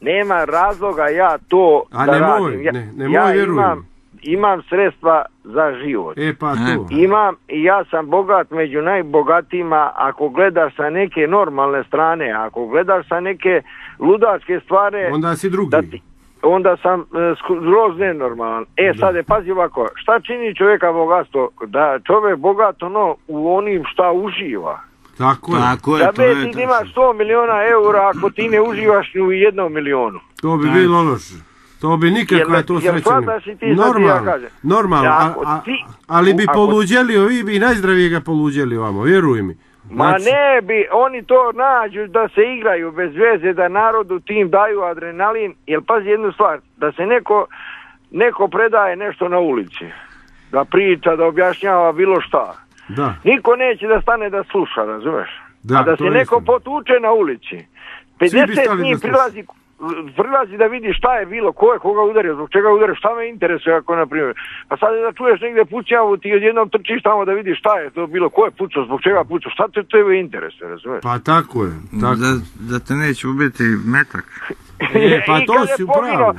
Nema razloga ja to A da nemoj, radim. Ja, ne- nemoj, ja vjerujem. imam, imam sredstva za život. E pa to. Imam i ja sam bogat među najbogatijima ako gledaš sa neke normalne strane, ako gledaš sa neke ludačke stvari, Onda si drugi. da ti, onda sam e, skroz nenormalan. E sad je, pazi ovako, šta čini čovjeka bogatstvo? Da čovjek bogat ono u onim šta uživa. Tako je. Tako je, Da to je imaš 100 miliona eura ako ti ne uživaš ni u jednom milionu. To bi bilo loše. To bi nikako Jel- to šta ti ja Normalno, normalno. A- a- ali bi poluđeli, vi bi najzdravije ga poluđeli ovamo, vjeruj mi. Ma Znači, ne bi, oni to nađu da se igraju bez veze, da narodu tim daju adrenalin, jer pazi jednu stvar, da se neko, neko predaje nešto na ulici, da priča, da objašnjava bilo šta. Da, Niko neće da stane da sluša, razumeš? Da, A da se neko istina. potuče na ulici, Svi bi 50 stali da njih prilazi, prilazi da vidi šta je bilo, ko je koga udario, zbog čega udario, šta me interesuje ako na primjer. Pa sad da čuješ negdje pućavu, ti odjednom trčiš tamo da vidiš šta je to bilo, ko je pucao, zbog čega pucao, šta te tebe interesuje, razumiješ? pa tako je. Tako. Da, da te neće ubiti metak. E, pa I to kad je si u poginuo- pravu.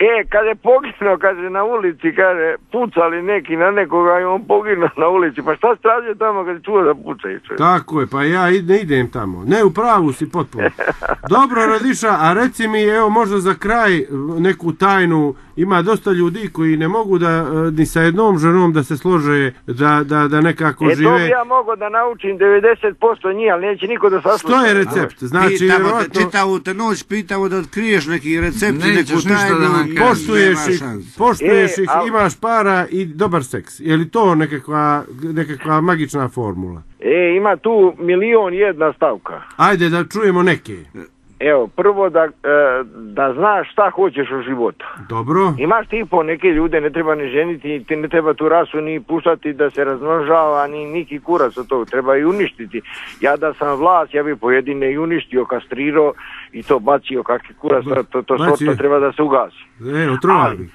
E, kad je poginuo, kaže na ulici, kaže, pucali neki na nekoga i on poginuo na ulici, pa šta stražio tamo kad je čuo da pucaju? čovječe? Tako je, pa ja ne idem tamo. Ne, u pravu si potpuno. Dobro, Radiša, a reci mi, evo možda za kraj e, neku tajnu, ima dosta ljudi koji ne mogu da e, ni sa jednom ženom da se slože, da, da, da nekako E, to žive. bi ja mogao da naučim 90% njih, ali neće niko da sasluša. Što je recept? Znači, Pitamo vjerovatno, čitavu te noć pitamo da otkriješ neki recept, neku tajnu. poštuješ ih, poštuješ E, ih, al- imaš para i dobar seks. Je li to nekakva, nekakva magična formula? E, ima tu milion jedna stavka. Ajde da čujemo neke. Evo, prvo da, e, da znaš šta hoćeš u životu. Dobro? Imaš ti po neke ljude, ne treba ni ženiti, ti ne treba tu rasu ni puštati da se razmnožava, ni niki kurac od toga, treba i uništiti. Ja da sam vlast, ja bi pojedine i uništio, kastrirao i to bacio kakvi kurac, to, to, to Bacio. sorto treba da se ugasi. E, otrovali.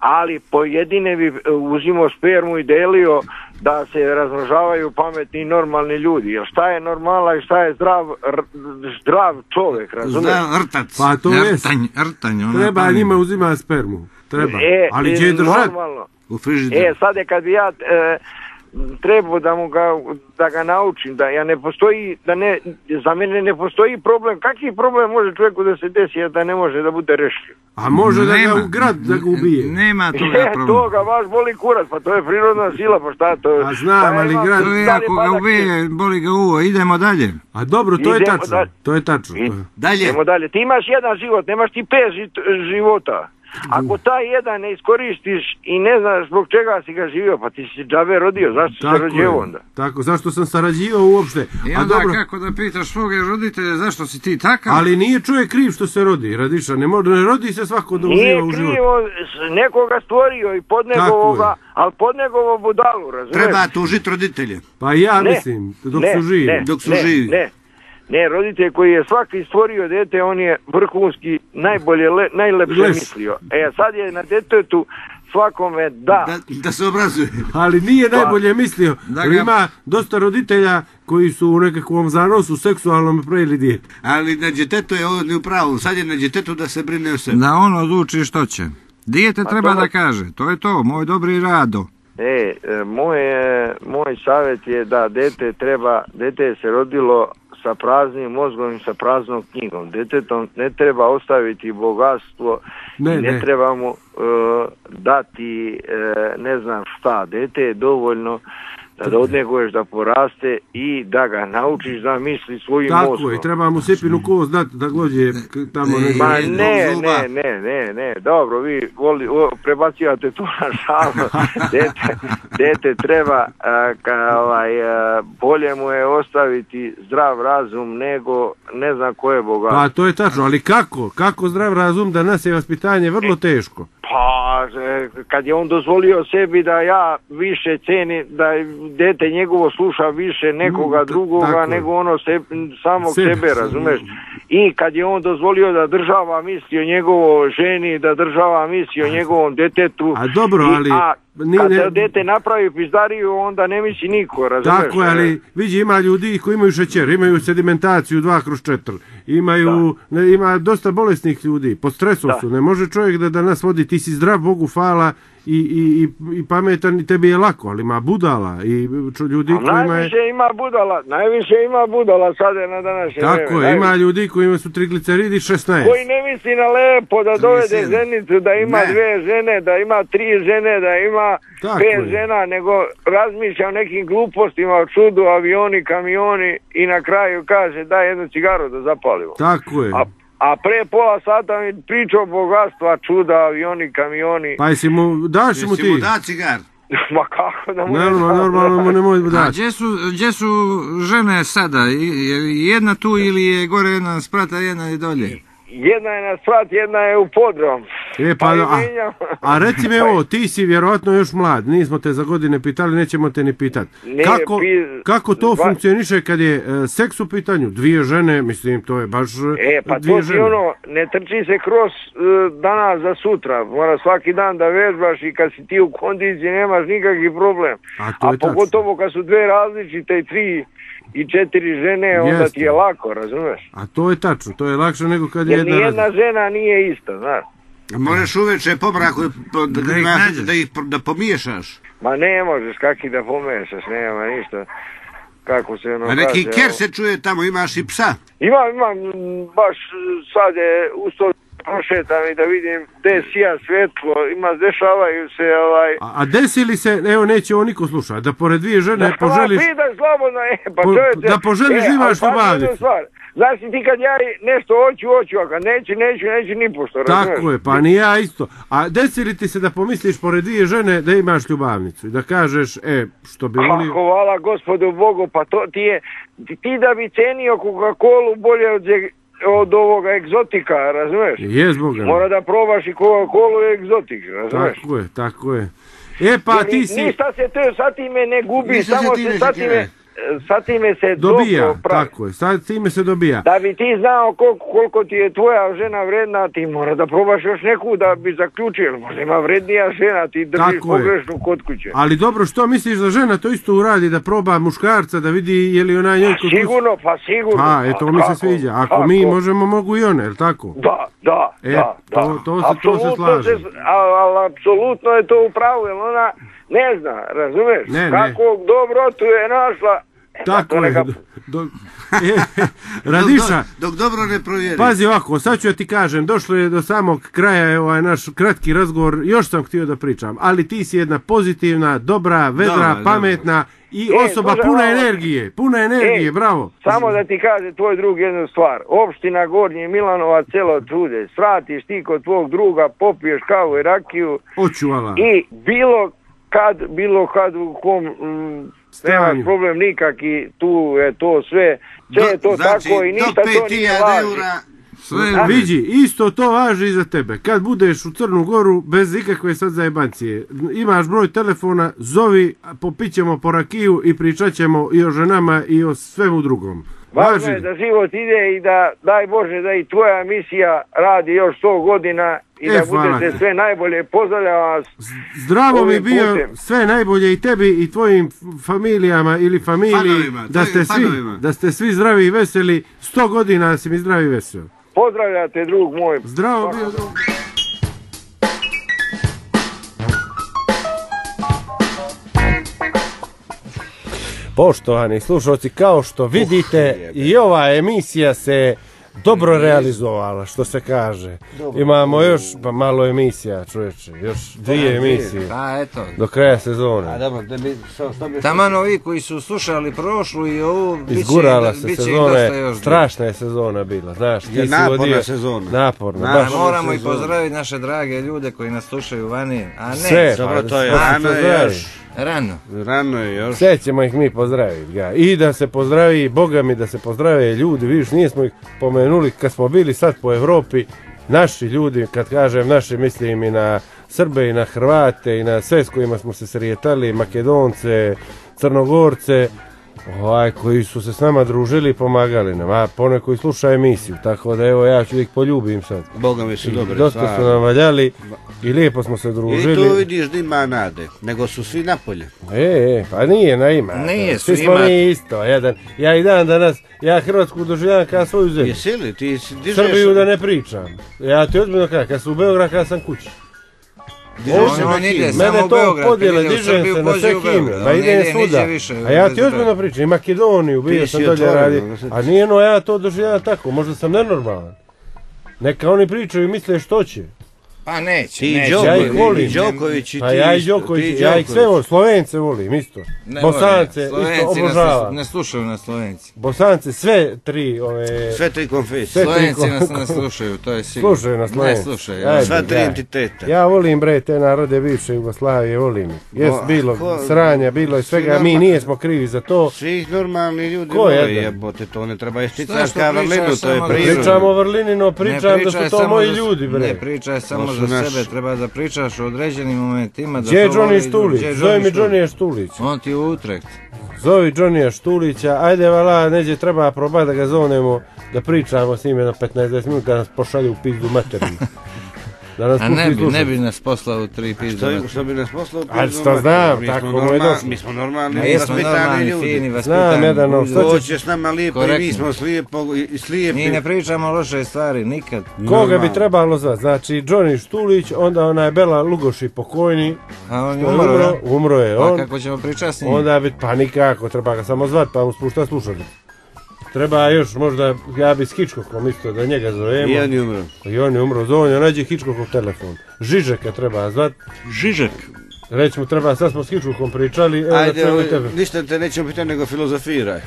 Ali, ali pojedine bi e, uzimao spermu i delio da se razmnožavaju pametni i normalni ljudi. Jer šta je normala i šta je zdrav, r- zdrav čovjek, razumiješ? Zna rtac. Pa to. Rtanj, rtanj, ona Treba pani. njima uzima spermu. Treba. E, Ali e, će je držati. Normalno. U frižideru. E, sad je kad bi ja e, trebao da mu ga, da ga naučim, da ja ne postoji, da ne, za mene ne postoji problem, kakvi problem može čovjeku da se desi, a da ne može da bude rešljiv? A može da Nema. ga u grad da ga ubije. Nema toga E, problema. to ga baš boli kurac, pa to je prirodna sila, pa šta to? A znam, ali grad- To je ako ga ubije, boli ga uvo, idemo dalje. A dobro, to je tačno. dalje. To je tačno. I- je. Dalje. Idemo dalje. Ti imaš jedan život, nemaš ti pet ži- života. Ako taj jedan ne iskoristiš i ne znaš zbog čega si ga živio, pa ti si džabe rodio, zašto si se rodio je. onda? Tako, zašto sam sarađivao uopšte? I A onda dobro, kako da pitaš svoge roditelje zašto si ti takav? ali nije čovjek kriv što se rodi, Radiša, ne, mo- ne rodi se svako da Nije uživa u životu. krivo, s- nekoga stvorio i pod je. ali pod njegovo budalu, razumiješ? Treba tužiti roditelje. Pa ja Ne, mislim, dok ne, su živi. Ne, Dok su ne, živi. Ne, ne, roditelj koji je svaki stvorio dete, on je vrhunski, najbolje, le, najlepše Les. mislio. E, sad je na detetu svakome da. Da, da se obrazuje. Ali nije najbolje mislio. Da jer ga- Ima dosta roditelja koji su u nekakvom zanosu seksualnom prejeli dijete. Ali na djetetu je on u pravu. Sad je na djetetu da se brine o sebi. Da on odluči što će. Dijete treba to- da kaže, to je to, moj dobri rado. E, e, moj, moj savjet je da dete treba, dete se rodilo sa praznim mozgom i sa praznom knjigom. Detetom ne treba ostaviti bogatstvo Ne, ne, ne. treba mu e, dati e, ne znam šta. Dete je dovoljno da odneguješ da poraste i da ga naučiš da misli svojim Tako mozgom. je, i treba mu sipinu kost dati da glođe tamo E, negdje. Ma ne, ne, ne, ne, ne, dobro, vi voli, o, prebacivate to na šalu. Dete, dete treba, a, ka, ovaj, a, bolje mu je ostaviti zdrav razum nego ne znam koje boga. Pa to je tačno, ali kako? Kako zdrav razum da nas je vaspitanje vrlo teško? Pa, e, kad je on dozvolio sebi da ja više ceni, da dete njegovo sluša više nekoga Mm, drugoga tako nego ono se, samog Sebe. sebe, razumeš? I kad je on dozvolio da država misli o njegovoj ženi, da država misli o njegovom detetu. A dobro, i- ali A ni- kad ne- dete napravi pizdariju, onda ne misli niko, razumeš? Tako je, ali vidi ima ljudi koji imaju šećer, imaju sedimentaciju 2 kroz 4, imaju, ne, ima dosta bolesnih ljudi, pod stresom su, ne može čovjek da, da nas vodi, ti si zdrav, Bogu hvala i, i, i, i pametan i tebi je lako, ali ima budala i ljudi A kojima je... najviše ima budala, najviše ima budala sada na današnje Tako vreme, je, ima ljudi kojima su trigliceridi 16. koji ne misli na lepo da dovede 37. ženicu, da ima Ne. dve žene, da ima tri žene, da ima Tako pet je. žena, nego razmišlja o nekim glupostima, o čudu, avioni, kamioni i na kraju kaže daj jednu cigaru da zapalimo. Tako je. A, a pre pola sata mi pričao bogatstva, čuda, avioni, kamioni. Pa jesi mu, daš mu Jesi ti? mu da cigar? Ma kako da mu ne Normalno, normalno mu nemoj A dati. gdje su, gdje su žene sada? I- Je li jedna tu ili je gore jedna sprata, jedna je dolje? Jedna je na sprat, jedna je u podrom. E, pa, Pa a, a reci mi ovo, ti si vjerojatno još mlad, nismo te za godine pitali, nećemo te ni pitat. Ne, kako, pi- kako to dva- funkcioniše kad je e, seks u pitanju? Dvije žene, mislim, to je baš e, E, pa dvije to žene. ono, ne trči se kroz e, danas za sutra. Mora svaki dan da vežbaš i kad si ti u kondiciji nemaš nikakvi problem. A to je tačno. pogotovo kad su dve različite i tri i četiri žene, onda Jeste. ti je lako, razumeš? A to je tačno, to je lakše nego kad je Jer jedna nijedna razlika. žena nije ista, znaš. A Možeš uveče po braku da, Da ih da, nađeš. da ih da pomiješaš. Ma ne možeš kaki da pomešaš, nema ništa. Kako se ono A neki kaže, ker se čuje tamo, imaš i psa. Imam, imam, baš sad je usto prošetam i da vidim gde sija svetlo, ima, dešavaju se ovaj... A, a desi li se, evo neće ovo niko sluša, da pored dvije žene Da, poželiš... Ma, pitaš slobodno, e, pa Po- čovječe, da poželiš e, imaš stvar. Znaš ti kad ja nešto hoću, hoću, a kad neću, neću, neću ni pošto, Tako je, pa ni ja isto. A desi li ti se da pomisliš pored dvije žene da imaš ljubavnicu i da kažeš, e, što bi Pa volio... hvala gospodu Bogu, pa to ti je, ti, da bi cenio Coca-Colu bolje od, od ovoga egzotika, razumeš? Je zbog Mora da probaš i Coca-Colu i egzotik, razumeš? Tako je, tako je. E pa ti si... Ništa se to sa time ne gubi, samo se sa time, šekere. Sa time se Dobija, tako je, sad time se dobija. Da bi ti znao koliko, koliko ti je tvoja žena vredna, ti mora da probaš još neku da bi zaključio, možda ima vrednija žena, ti držiš Tako pogrešnu kod kuće. Ali dobro, što misliš da žena to isto uradi, da proba muškarca, da vidi je li ona njoj kod? Sigurno, pa sigurno. Pa, e, to mi se Kako? sviđa. Ako Kako? mi možemo, mogu i one, jel tako? Da, da, E, da, to- da. to se- to se Apsolutno slažem. se- al- al- apsolutno je to u pravu, jer ona ne zna, razumeš? Ne, ne. Kakvog dobro tu je našla. Tako je. Do, do- e, Radiša, Dok, dok dobro ne provjeri. pazi ovako, sad ću ja ti kažem, došlo je do samog kraja ovaj naš kratki razgovor, još sam htio da pričam, ali ti si jedna pozitivna, dobra, vedra, Dobra, pametna i E, osoba puna energije, puna energije, E, bravo. Samo da ti kaže tvoj drug jednu stvar. Opština Gornji Milanova celo trude. Svratiš ti kod tvog druga, popiješ kavu i rakiju Očuvala. i bilo kad, bilo kad u kom mm, Nemaš problem nikaki, tu je to sve, sve je to znači, tako i ništa to nije 5000 laži. eura, Sve Vidi, isto to važi i za tebe. Kad budeš u Crnu Goru, bez ikakve sad zajebancije, imaš broj telefona, zovi, popit ćemo po rakiju i pričat ćemo i o ženama i o svemu drugom. Važno je da život ide i da, daj Bože, da i tvoja emisija radi još 100 godina i E, da budete sve najbolje. Pozdravljam vas. Zdravo mi bio putem. sve najbolje i tebi i tvojim familijama ili familiji Fanovima, da ste, svi, da ste svi zdravi i veseli. 100 godina si mi zdravi i vesel. Pozdravljate drug moj. Zdravo bio. drug. Poštovani slušalci, kao što vidite i ova emisija se dobro realizovala, što se kaže. Imamo još pa malo emisija, čovječe, još dvije emisije Pa eto, do kraja A sezone. dobro, da bi, što, što bi... taman ovi koji su slušali prošlu i ovu, Izgurala se bit će ih sezona, dosta još. strašna je sezona bila, znaš, ti Je si naporna vodio- sezona. Naporna, Na- baš. A moramo i pozdraviti naše drage ljude koji nas slušaju vani, a ne, Sve, Dobro, pa, to je pozdravi. još. Rano. Rano je još. Sve ćemo ih mi pozdraviti, ga. I da se pozdravi, boga mi da se pozdrave ljudi, vidiš, nismo ih pomenuli kad smo bili sad po Europi, naši ljudi, kad kažem naši, mislim i na Srbe i na Hrvate i na sve s kojima smo se srijetali, Makedonce, Crnogorce, ovaj, koji su se s nama družili i pomagali nam, a pone koji sluša emisiju, tako da evo ja ću ih poljubim sad. Boga mi su dobri. Dosta su nam valjali i lijepo smo se I tu družili. vidiš da ima nade, nego su svi napolje. E, e, pa nije na ima. Nije, Svi su smo ima- mi isto. Jedan, ja i dan danas, ja Hrvatsku doživljavam kao svoju zemlju. Jesi li? Ti si- dižeš... Srbiju da ne pričam. Ja ti ozbiljno kažem, kad sam u Beograd, kad sam kući. Ide samo Mene u to Beograd, podjele, Srbiju, se na sve On pa idem ide svuda. A ja ti ozbiljno pričam, i Makedoniju, bio sam dolje sad- A nije no, ja to doživljavam tako, možda sam nenormalan. Neka oni pričaju i misle što će. Pa neće, neće. Ja ih volim. i Đoković i Pa ti ja i isto, Đoković, ja ih sve volim, Slovence volim isto. Ne Bosance ja. isto obožavam. ne, ne slušaju na Slovenci. Bosance, sve tri ove... Sve tri konfesije. Tri Slovenci nas ne slušaju, to je sigurno. Slušaju nas Ne Slovenci. slušaju. Ajde. Sva tri entiteta. Ja volim bre te narode bivše Jugoslavije, volim. Jes bilo ko- sranja, bilo je svega, svi mi norma- nijesmo krivi za to. Svih normalni ljudi Ko jebote, to ne treba isticati vrlinu, to je prirodno. Pričam o vrlinino, Ne pričam da su to moji ljudi bre. Ne pričaj samo To su za naši. sebe, treba da pričaš o određenim momentima. Gdje je Johnny. Štulić? Zove mi? Johnny Štulić. On ti je Utrecht. Zovi Johnny Štulića, ajde vala, neđe treba probati da ga zovnemo, da pričamo s njim jedno 15-20 minuta, da nas pošalju u pizdu materinu. Da nas A ne bi, ne bi nas poslao u tri Što, pizde. što bi nas poslao? A pizdu što mater. znam, Mi tako smo mu je normal- došlo. Mi smo normalni, Mi smo normalni, ljudi. fini, Znam, vaspitani. jedan, no, ljudi. što će- s nama lijepo i mi smo slijepo, i slijepi. Mi ne pričamo loše stvari, nikad. Koga bi trebalo zvati? Znači, Johnny Štulić, onda onaj Bela Lugoši pokojni, A on je što je umro, umro, umro je Pa on. kako ćemo pričati s njim? Onda bi, pa nikako, treba ga samo zvat, pa mu spušta slušati. Treba još možda, ja bi s Hičkokom isto da njega zovemo. I on je umro. I on je umro, zovnja, nađe Hičkokov telefon. Žižeka treba zvat, Žižek. reći mu treba, sad smo s Hičkokom pričali, evo da Ajde, čujemo ovo- tebe. ništa te nećemo pitati nego filozofiraj.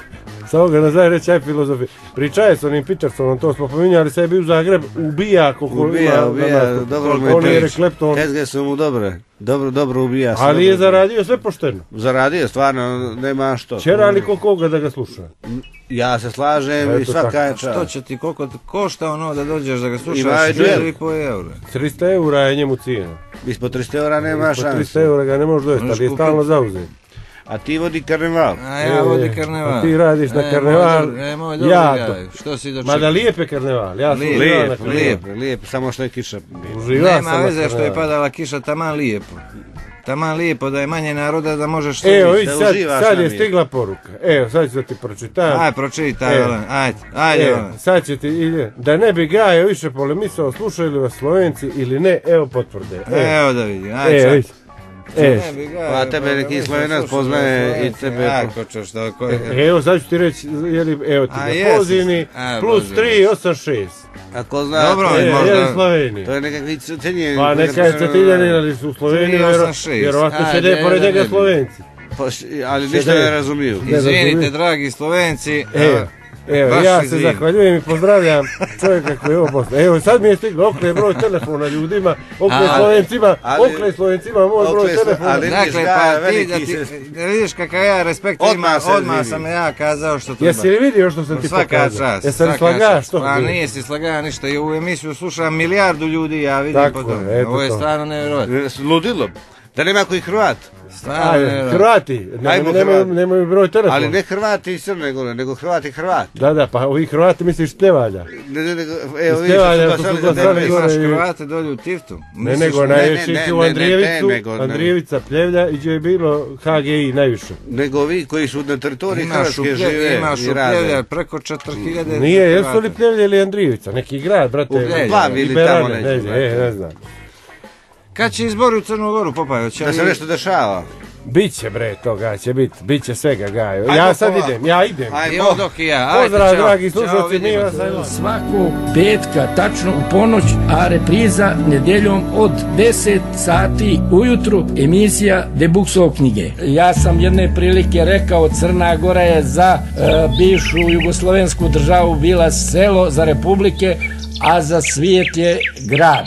Samo ga nazaj reći, aj filozofi. Pričaje s onim Petersonom, to smo pominjali, sebi u Zagreb, ubija koliko Ubija, ima ubija, nas. dobro mu je je prič. reklepton, Tezge su mu dobre, dobro, dobro ubija. sve ali je zaradio sve pošteno. Zaradio, stvarno, nema što. Čera ali ko koga da ga sluša. Ja se slažem i svaka je Što čast. će ti, koliko košta ono da dođeš da ga slušaš? i. 4,5 eura. 300 eura je njemu cijena. Ispod 300 eura nema Po šanse. 300 eura ga ne možeš dovesti, Možeš ali je stalno zauzet. A ti vodi karneval. A ja vodi E, karneval. a ti radiš na E, karneval, moj E, moj ja to. Što si Ma da dočekao? lijep je karneval, ja Lijep, Lijep, lijep, lijep, samo što je kiša. Uživao sam Nema veze što je padala kiša, taman lijepo. Taman lijepo da je manje naroda da možeš Evo, sebi- vidi, da sad, sad je stigla poruka. Evo, sad ću da ti pročitam. Aj, pročitaj, E. Alen, ajde, ajde, sad će ti, da ne bi Gajo više polemisao, slušaju li vas Slovenci ili ne, evo potvrde. Evo da vidim, ajde. E, Pa tebe neki Slovenac poznaje i Slovenci, tebe- Ako ćeš da, ko je... evo sad ću ti reći, je li, evo ti A, ga, pozivni, A, plus Bože 3, 8, 6. Ako zna, Dobro, to E, je, možda- jedan Sloveniji. to je nekakvi cetinjeni. Pa neka je Cetinjani, ali su u Sloveniji, vjerovatno sjede pored njega. Slovenci. Pa ali ništa ne razumiju. Izvinite, dragi Slovenci, Evo, a, evo, baš ja se zahvaljujem i pozdravljam čovjeka koji je ovo poslao. Evo, sad mi je stiglo okle broj telefona ljudima, Ali- Slovencima, ali- okle Slovencima moj broj Slo- telefona. ali- Dakle, vidiš, pa ti, da veliki ti, se- da vidiš kakav ja respekt Odmah ima, odmah sam ja kazao što treba. Jesi li vidio što sam ti Svaka pokazao? čast. Jesam li svaka slagao što? Pa nisi slagao ništa i ovu emisiju sluša milijardu ljudi, ja vidim Tako po tome. Ovo je stvarno nevjerojatno. Ludilo. Da nema koji Hrvat. Stvarno Ajde, nevjerojatno. Hrvati, nemaju, nemaju, Hrvati. nemaju broj telefona. Ali ne Hrvati iz Crne Gore, nego Hrvati Hrvat. Da, da, pa ovi Hrvati misliš pljevalja. Ne, ne, nego, evo Iz vidiš Tevalja što su glasali za gore. znaš Hrvate dolje u Tiftu. Ne, Misliš- nego ne, najveći ne, su u ne, ne, Andrijevicu, ne, nego- Andrijevica Pljevlja i gdje je bilo HGI najviše. Nego vi koji su na teritoriji Imaš Hrvatske žive imaš i rade. upljevlja preko 4000 Nije, jesu li. Pljevlja ili Andrijevica? Neki grad, brate. Upljevlja. Pa, ili tamo neću, ne, brate. ne, ne znam. Kad će izbori u Crnu Goru, Popaj? Hoće Da li- se nešto dešava. Biće bre, toga će bit, bit će svega Gajo. Ajmo Ja sad idem, ja idem. Ajmo. Evo dok i ja. Ajde, Pozdrav, čao. dragi Ćao, slušalci, mi vidimo vas se. svakog petka tačno u ponoć, a repriza nedjeljom od 10 sati ujutru emisija Debuksov knjige. Ja sam jedne prilike rekao Crna Gora je za e, bivšu jugoslovensku državu bila selo za republike, a za svijet je grad.